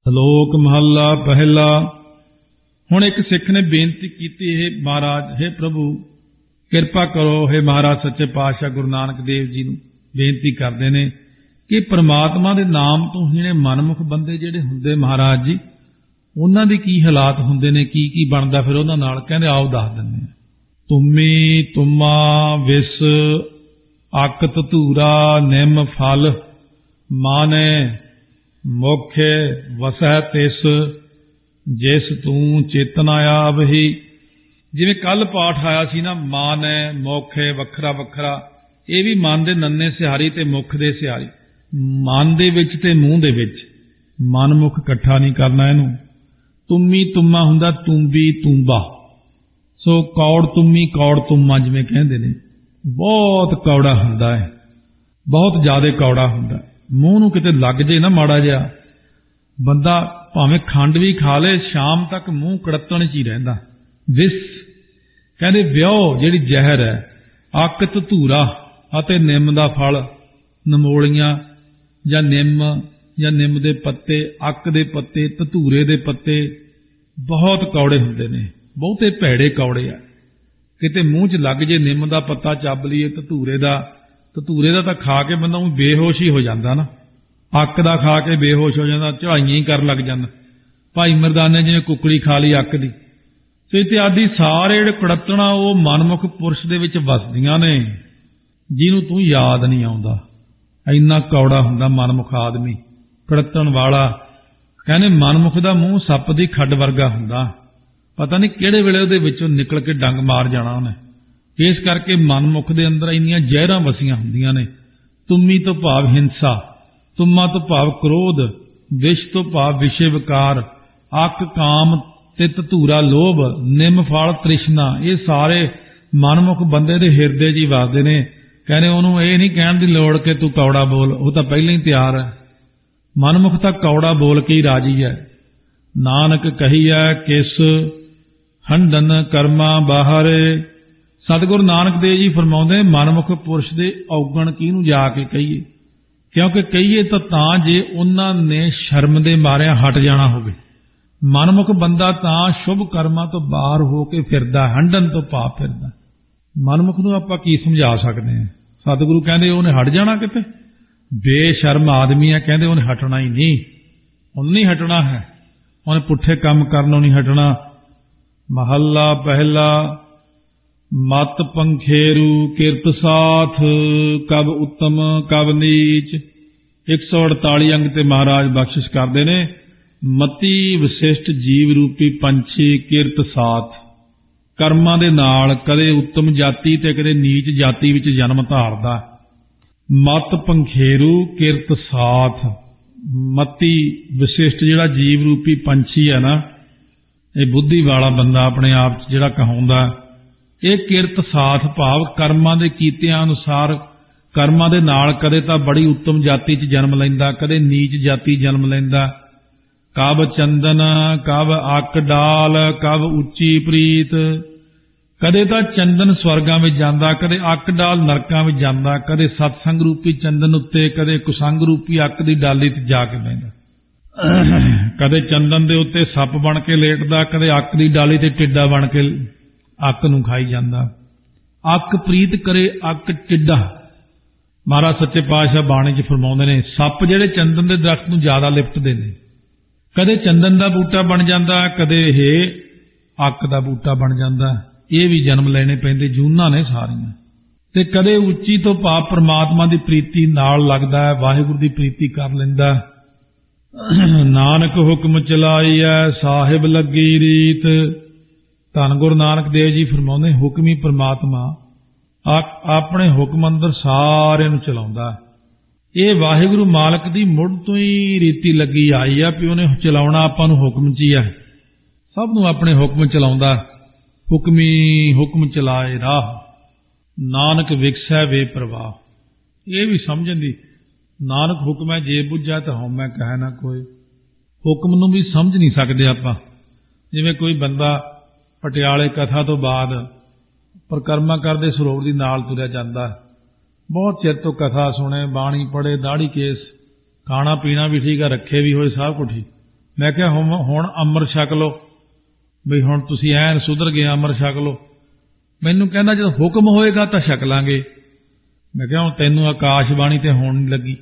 ਸ਼ਲੋਕ ਮਹੱਲਾ ਪਹਿਲਾ। ਹੁਣ ਇੱਕ ਸਿੱਖ ਨੇ ਬੇਨਤੀ ਕੀਤੀ, ਹੈ ਮਹਾਰਾਜ, ਹੈ ਪ੍ਰਭੂ, ਕਿਰਪਾ ਕਰੋ, ਹੈ ਮਹਾਰਾਜ ਸੱਚੇ ਪਾਤਸ਼ਾਹ ਗੁਰੂ ਨਾਨਕ ਦੇਵ ਜੀ ਨੂੰ ਬੇਨਤੀ ਕਰਦੇ ਨੇ ਕਿ ਪ੍ਰਮਾਤਮਾ ਦੇ ਨਾਮ ਤੋਂ ਹੀ ਨੇ ਮਨਮੁਖ ਬੰਦੇ ਜਿਹੜੇ ਹੁੰਦੇ ਮਹਾਰਾਜ ਜੀ ਉਹਨਾਂ ਦੇ ਕੀ ਹਾਲਾਤ ਹੁੰਦੇ ਨੇ, ਕੀ ਕੀ ਬਣਦਾ ਫਿਰ ਉਹਨਾਂ ਨਾਲ? ਕਹਿੰਦੇ, ਆਓ ਦੱਸ ਦਿੰਦੇ ਆ ਤੁਮੀ, ਤੁਮਾ, ਵਿਸ, ਅਕਤ, ਧੂਰਾ, ਨਿਮ, ਫਲ, ਮਾਨੇ, ਮੁਖੇ ਵਸੈ ਤਿਸ, ਜਿਸ ਤੂੰ ਚੇਤਨਾ ਆਵਹੀ। ਜਿਵੇਂ ਕੱਲ ਪਾਠ ਆਇਆ ਸੀ ਨਾ, ਮਾਨ ਹੈ ਮੁਖ ਹੈ ਵੱਖਰਾ ਵੱਖਰਾ, ਇਹ ਵੀ ਮਨ ਦੇ ਨੰਨੇ ਸਿਹਾਰੀ ਤੇ ਮੁਖ ਦੇ ਸਿਹਾਰੀ। ਮਨ ਦੇ ਵਿੱਚ ਤੇ ਮੂੰਹ ਦੇ ਵਿੱਚ। ਮਨ ਮੁਖ ਇਕੱਠਾ ਨਹੀਂ ਕਰਨਾ ਇਹਨੂੰ। ਤੁੰਮੀ ਤੁੰਮਾ ਹੁੰਦਾ ਤੁੰਬੀ ਤੁੰਬਾ। ਸੋ ਕੌੜ ਤੁੰਮੀ ਕੌੜ ਤੁੰਮਾ ਜਿਵੇਂ ਕਹਿੰਦੇ ਨੇ, ਬਹੁਤ ਕੌੜਾ ਹੁੰਦਾ ਹੈ, ਬਹੁਤ ਜ਼ਿਆਦਾ ਕੌੜਾ ਹੁੰਦਾ ਮੂੰਹ ਨੂੰ ਕਿਤੇ ਲੱਗ ਜੇ ਨਾ ਮਾੜਾ ਜਿਹਾ, ਬੰਦਾ ਭਾਵੇਂ ਖੰਡ ਵੀ ਖਾ ਲੇ, ਸ਼ਾਮ ਤੱਕ ਮੂੰਹ ਕੜਤਣ 'ਚ ਹੀ ਰਹਿੰਦਾ। ਵਿਸ, ਕਹਿੰਦੇ ਵਿਉ ਜਿਹੜੀ ਜ਼ਹਿਰ ਹੈ ਅਕਤ ਧੂਰਾ ਅਤੇ ਨਿੰਮ ਦਾ ਫਲ, ਨਮੋਲੀਆਂ ਜਾਂ ਨਿੰਮ ਜਾਂ ਨਿੰਮ ਦੇ ਪੱਤੇ, ਅੱਕ ਦੇ ਪੱਤੇ, ਧਤੂਰੇ ਦੇ ਪੱਤੇ ਬਹੁਤ ਕੌੜੇ ਹੁੰਦੇ ਨੇ, ਬਹੁਤੇ ਭੈੜੇ ਕੌੜੇ ਆ। ਕਿਤੇ ਮੂੰਹ 'ਚ ਲੱਗ ਜੇ ਨਿੰਮ ਦਾ ਪੱਤਾ ਚੱਬ ਲਈਏ, ਧਤੂਰੇ ਦਾ ਧਤੂਰੇ ਦਾ ਤਾਂ ਖਾ ਕੇ ਬੰਦਾ ਉਹ ਬੇਹੋਸ਼ ਹੀ ਹੋ ਜਾਂਦਾ ਨਾ। ਅੱਕ ਦਾ ਖਾ ਕੇ ਬੇਹੋਸ਼ ਹੋ ਜਾਂਦਾ ਝਾਈਆਂ ਹੀ ਕਰਨ ਲੱਗ ਜਾਂਦਾ। ਭਾਈ ਮਰਦਾਨੇ ਜਿਵੇਂ ਕੁੱਕੜੀ ਖਾ ਲਈ ਅੱਕ ਦੀ। ਤੇ ਇਤਿਆਦੀ ਸਾਰੇ ਜਿਹੜੇ ਕੜਤਣਾ ਉਹ ਮਨਮੁਖ ਪੁਰਸ਼ ਦੇ ਵਿੱਚ ਵਸਦੀਆਂ ਨੇ। ਜਿਹਨੂੰ ਤੂੰ ਯਾਦ ਨਹੀਂ ਆਉਂਦਾ। ਇੰਨਾ ਕੌੜਾ ਹੁੰਦਾ ਮਨਮੁਖ ਆਦਮੀ, ਕੜਤਣ ਵਾਲਾ। ਕਹਿੰਦੇ ਮਨਮੁਖ ਦਾ ਮੂੰਹ ਸੱਪ ਦੀ ਖੱਡ ਵਰਗਾ ਹੁੰਦਾ। ਪਤਾ ਨਹੀਂ ਕਿਹੜੇ ਵੇਲੇ ਉਹਦੇ ਵਿੱਚੋਂ ਨਿਕਲ ਕੇ ਡੰਗ ਮਾਰ ਜਾਣਾ ਉਹਨੇ। ਇਸ ਕਰਕੇ ਮਨਮੁਖ ਦੇ ਅੰਦਰ ਇੰਨੀਆਂ ਜ਼ਹਿਰਾਂ ਵਸੀਆਂ ਹੁੰਦੀਆਂ ਨੇ। ਤੁਮੀ ਤੋਂ ਭਾਵ ਹਿੰਸਾ, ਤੁਮਾ ਤੋਂ ਭਾਵ ਕ੍ਰੋਧ, ਵਿਸ਼ ਤੋਂ ਭਾਵ ਵਿਸ਼ੇ ਵਿਕਾਰ, ਅੱਕ, ਕਾਮ, ਤਿਤ, ਧੂਰਾ, ਲੋਭ, ਨਿੰਮ, ਫਲ, ਤ੍ਰਿਸ਼ਨਾ, ਇਹ ਸਾਰੇ ਮਨਮੁਖ ਬੰਦੇ ਦੇ ਹਿਰਦੇ 'ਚ ਹੀ ਵਸਦੇ ਨੇ। ਕਹਿੰਦੇ ਉਹਨੂੰ ਇਹ ਨਹੀਂ ਕਹਿਣ ਦੀ ਲੋੜ ਕਿ ਤੂੰ ਕੌੜਾ ਬੋਲ, ਉਹ ਤਾਂ ਪਹਿਲਾਂ ਹੀ ਤਿਆਰ ਹੈ। ਮਨਮੁਖ ਤਾਂ ਕੌੜਾ ਬੋਲ ਕੇ ਹੀ ਰਾਜੀ ਹੈ। ਨਾਨਕ ਕਹੀਐ, ਕਿਸ ਹੰਡਨ ਕਰਮਾ ਬਾਹਰੇ। ਸਤਿਗੁਰੂ ਨਾਨਕ ਦੇਵ ਜੀ ਫਰਮਾਉਂਦੇ, ਮਨਮੁਖ ਪੁਰਸ਼ ਦੇ ਔਗਣ ਕਿਹਨੂੰ ਜਾ ਕੇ ਕਹੀਏ? ਕਿਉਂਕਿ ਕਹੀਏ ਤਾਂ ਤਾਂ ਜੇ ਉਹਨਾਂ ਨੇ ਸ਼ਰਮ ਦੇ ਮਾਰਿਆਂ ਹਟ ਜਾਣਾ ਹੋਵੇ। ਮਨਮੁਖ ਬੰਦਾ ਤਾਂ ਸ਼ੁਭ ਕਰਮਾਂ ਤੋਂ ਬਾਹਰ ਹੋ ਕੇ ਫਿਰਦਾ ਹੰਡਨ ਤੋਂ ਪਾਪ ਫਿਰਦਾ। ਮਨਮੁਖ ਨੂੰ ਆਪਾਂ ਕੀ ਸਮਝਾ ਸਕਦੇ ਹਾਂ? ਸਤਿਗੁਰੂ ਕਹਿੰਦੇ ਉਹਨੇ ਹਟ ਜਾਣਾ ਕਿਤੇ? ਬੇਸ਼ਰਮ ਆਦਮੀ ਹੈ ਕਹਿੰਦੇ ਉਹਨੇ ਹਟਣਾ ਹੀ ਨਹੀਂ। ਉਹਨੇ ਨਹੀਂ ਹਟਣਾ ਹੈ। ਉਹਨੇ ਪੁੱਠੇ ਕੰਮ ਕਰਨੋਂ ਨਹੀਂ ਹਟਣਾ। ਮਹੱਲਾ ਪਹਿਲਾ, ਮਤ ਪੰਖੇਰੂ, ਕਿਰਤ ਸਾਥ ਕਬ ਉੱਤਮ ਕਬ ਨੀਚ। 148 ਅੰਗ ਤੇ ਮਹਾਰਾਜ ਬਖਸ਼ਿਸ਼ ਕਰਦੇ ਨੇ, ਮਤੀ ਵਿਸ਼ਿਸ਼ਟ ਜੀਵ ਰੂਪੀ ਪੰਛੀ, ਕਿਰਤ ਸਾਥ। ਕਰਮਾਂ ਦੇ ਨਾਲ ਕਦੇ ਉੱਤਮ ਜਾਤੀ ਤੇ ਕਦੇ ਨੀਚ ਜਾਤੀ ਵਿੱਚ ਜਨਮ ਧਾਰਦਾ। ਮਤ ਪੰਖੇਰੂ ਕਿਰਤ ਸਾਥ। ਮਤੀ ਵਿਸ਼ਿਸ਼ਟ ਜਿਹੜਾ ਜੀਵ ਰੂਪੀ ਪੰਛੀ ਹੈ ਨਾ, ਇਹ ਬੁੱਧੀ ਵਾਲਾ ਬੰਦਾ ਆਪਣੇ ਆਪ 'ਚ ਜਿਹੜਾ ਕਹਾਉਂਦਾ, ਇਹ ਕਿਰਤ ਸਾਥ ਭਾਵ ਕਰਮਾਂ ਦੇ ਕੀਤਿਆਂ ਅਨੁਸਾਰ, ਕਰਮਾਂ ਦੇ ਨਾਲ ਕਦੇ ਤਾਂ ਬੜੀ ਉੱਤਮ ਜਾਤੀ 'ਚ ਜਨਮ ਲੈਂਦਾ, ਕਦੇ ਨੀਚ ਜਾਤੀ ਜਨਮ ਲੈਂਦਾ। ਕਬ ਚੰਦਨ, ਕਬ ਅੱਕ ਡਾਲ, ਕਬ ਉੱਚੀ ਪ੍ਰੀਤ। ਕਦੇ ਤਾਂ ਚੰਦਨ ਸਵਰਗਾਂ ਵਿੱਚ ਜਾਂਦਾ, ਕਦੇ ਅੱਕ ਡਾਲ ਨਰਕਾਂ ਵਿੱਚ ਜਾਂਦਾ, ਕਦੇ ਸਤਸੰਗ ਰੂਪੀ ਚੰਦਨ ਉੱਤੇ, ਕਦੇ ਕੁਸੰਗ ਰੂਪੀ ਅੱਕ ਦੀ ਡਾਲੀ ਤੇ ਜਾ ਕੇ ਬੈਠਦਾ ਕਦੇ ਚੰਦਨ ਦੇ ਉੱਤੇ ਸੱਪ ਬਣ ਕੇ ਲੇਟਦਾ, ਕਦੇ ਅੱਕ ਦੀ ਡਾਲੀ ਤੇ ਟਿੱਡਾ ਬਣ ਕੇ ਅੱਕ ਨੂੰ ਖਾਈ ਜਾਂਦਾ। ਅੱਕ ਪ੍ਰੀਤ ਕਰੇ ਅੱਕ ਟਿੱਡਾ। ਮਹਾਰਾਜ ਸੱਚੇ ਪਾਤਸ਼ਾਹ ਬਾਣੀ 'ਚ ਫਰਮਾਉਂਦੇ ਨੇ, ਸੱਪ ਜਿਹੜੇ ਚੰਦਨ ਦੇ ਦਰਖਤ ਨੂੰ ਜ਼ਿਆਦਾ ਲਿਪਟਦੇ ਨੇ। ਕਦੇ ਚੰਦਨ ਦਾ ਬੂਟਾ ਬਣ ਜਾਂਦਾ, ਕਦੇ ਇਹ ਅੱਕ ਦਾ ਬੂਟਾ ਬਣ ਜਾਂਦਾ। ਇਹ ਵੀ ਜਨਮ ਲੈਣੇ ਪੈਂਦੇ, ਜੂਨਾਂ ਨੇ ਸਾਰੀਆਂ। ਤੇ ਕਦੇ ਉੱਚੀ ਤੋਂ ਪਾਪ ਪ੍ਰਮਾਤਮਾ ਦੀ ਪ੍ਰੀਤੀ ਨਾਲ ਲੱਗਦਾ ਹੈ, ਵਾਹਿਗੁਰੂ ਦੀ ਪ੍ਰੀਤੀ ਕਰ ਲੈਂਦਾ ਨਾਨਕ ਹੁਕਮ ਚਲਾਈ ਚਲਾਈਐ, ਸਾਹਿਬ ਲੱਗੀ ਰੀਤ। ਧੰਨ ਗੁਰੂ ਨਾਨਕ ਦੇਵ ਜੀ ਫਰਮਾਉਂਦੇ, ਹੁਕਮੀ ਪ੍ਰਮਾਤਮਾ ਆਪਣੇ ਹੁਕਮ ਅੰਦਰ ਸਾਰਿਆਂ ਨੂੰ ਚਲਾਉਂਦਾ ਇਹ ਵਾਹਿਗੁਰੂ ਮਾਲਕ ਦੀ ਮੁੱਢ ਤੋਂ ਹੀ ਰੀਤੀ ਲੱਗੀ ਆਈ ਆ, ਵੀ ਉਹਨੇ ਚਲਾਉਣਾ ਆਪਾਂ ਨੂੰ ਹੁਕਮ 'ਚ ਹੀ ਆ ਸਭ ਨੂੰ ਆਪਣੇ ਹੁਕਮ ਚਲਾਉਂਦਾ ਹੁਕਮੀ ਹੁਕਮ ਚਲਾਏ ਰਾਹ, ਨਾਨਕ ਵਿਕਸੈ ਵੇ ਪ੍ਰਵਾਹ। ਇਹ ਵੀ ਸਮਝਣ ਦੀ, ਨਾਨਕ ਹੁਕਮ ਹੈ, ਜੇ ਬੁੱਝਾ ਤਾਂ ਹਉਮੈ ਕਹਿ ਨਾ ਕੋਈ। ਹੁਕਮ ਨੂੰ ਵੀ ਸਮਝ ਨਹੀਂ ਸਕਦੇ ਆਪਾਂ। ਜਿਵੇਂ ਕੋਈ ਬੰਦਾ ਪਟਿਆਲੇ ਕਥਾ ਤੋਂ ਬਾਅਦ ਪ੍ਰਕਰਮਾ ਕਰਦੇ, ਸਰੋਵਰ ਦੀ ਨਾਲ ਤੁਰਿਆ ਜਾਂਦਾ ਬਹੁਤ ਚਿਰ ਤੋਂ ਕਥਾ ਸੁਣੇ, ਬਾਣੀ ਪੜੇ ਦਾੜੀ ਕੇਸ, ਖਾਣਾ ਪੀਣਾ ਵੀ ਠੀਕ ਆ, ਰੱਖੇ ਵੀ ਹੋਏ ਸਭ ਕੁਝ ਠੀਕ। ਮੈਂ ਕਿਹਾ ਹੁਣ ਅੰਮ੍ਰਿਤ ਛਕ ਲਓ। ਬਈ ਹੁਣ ਤੁਸੀਂ ਐਨ ਸੁਧਰ ਗਏ ਅੰਮ੍ਰਿਤ ਛਕ ਲਓ। ਮੈਨੂੰ ਕਹਿੰਦਾ, ਜਦੋਂ ਹੁਕਮ ਹੋਏਗਾ ਤਾਂ ਛਕ ਲਾਂਗੇ। ਮੈਂ ਕਿਹਾ, ਹੁਣ ਤੈਨੂੰ ਆਕਾਸ਼ ਬਾਣੀ ਤੇ ਹੋਣ ਨਹੀਂ ਲੱਗੀ।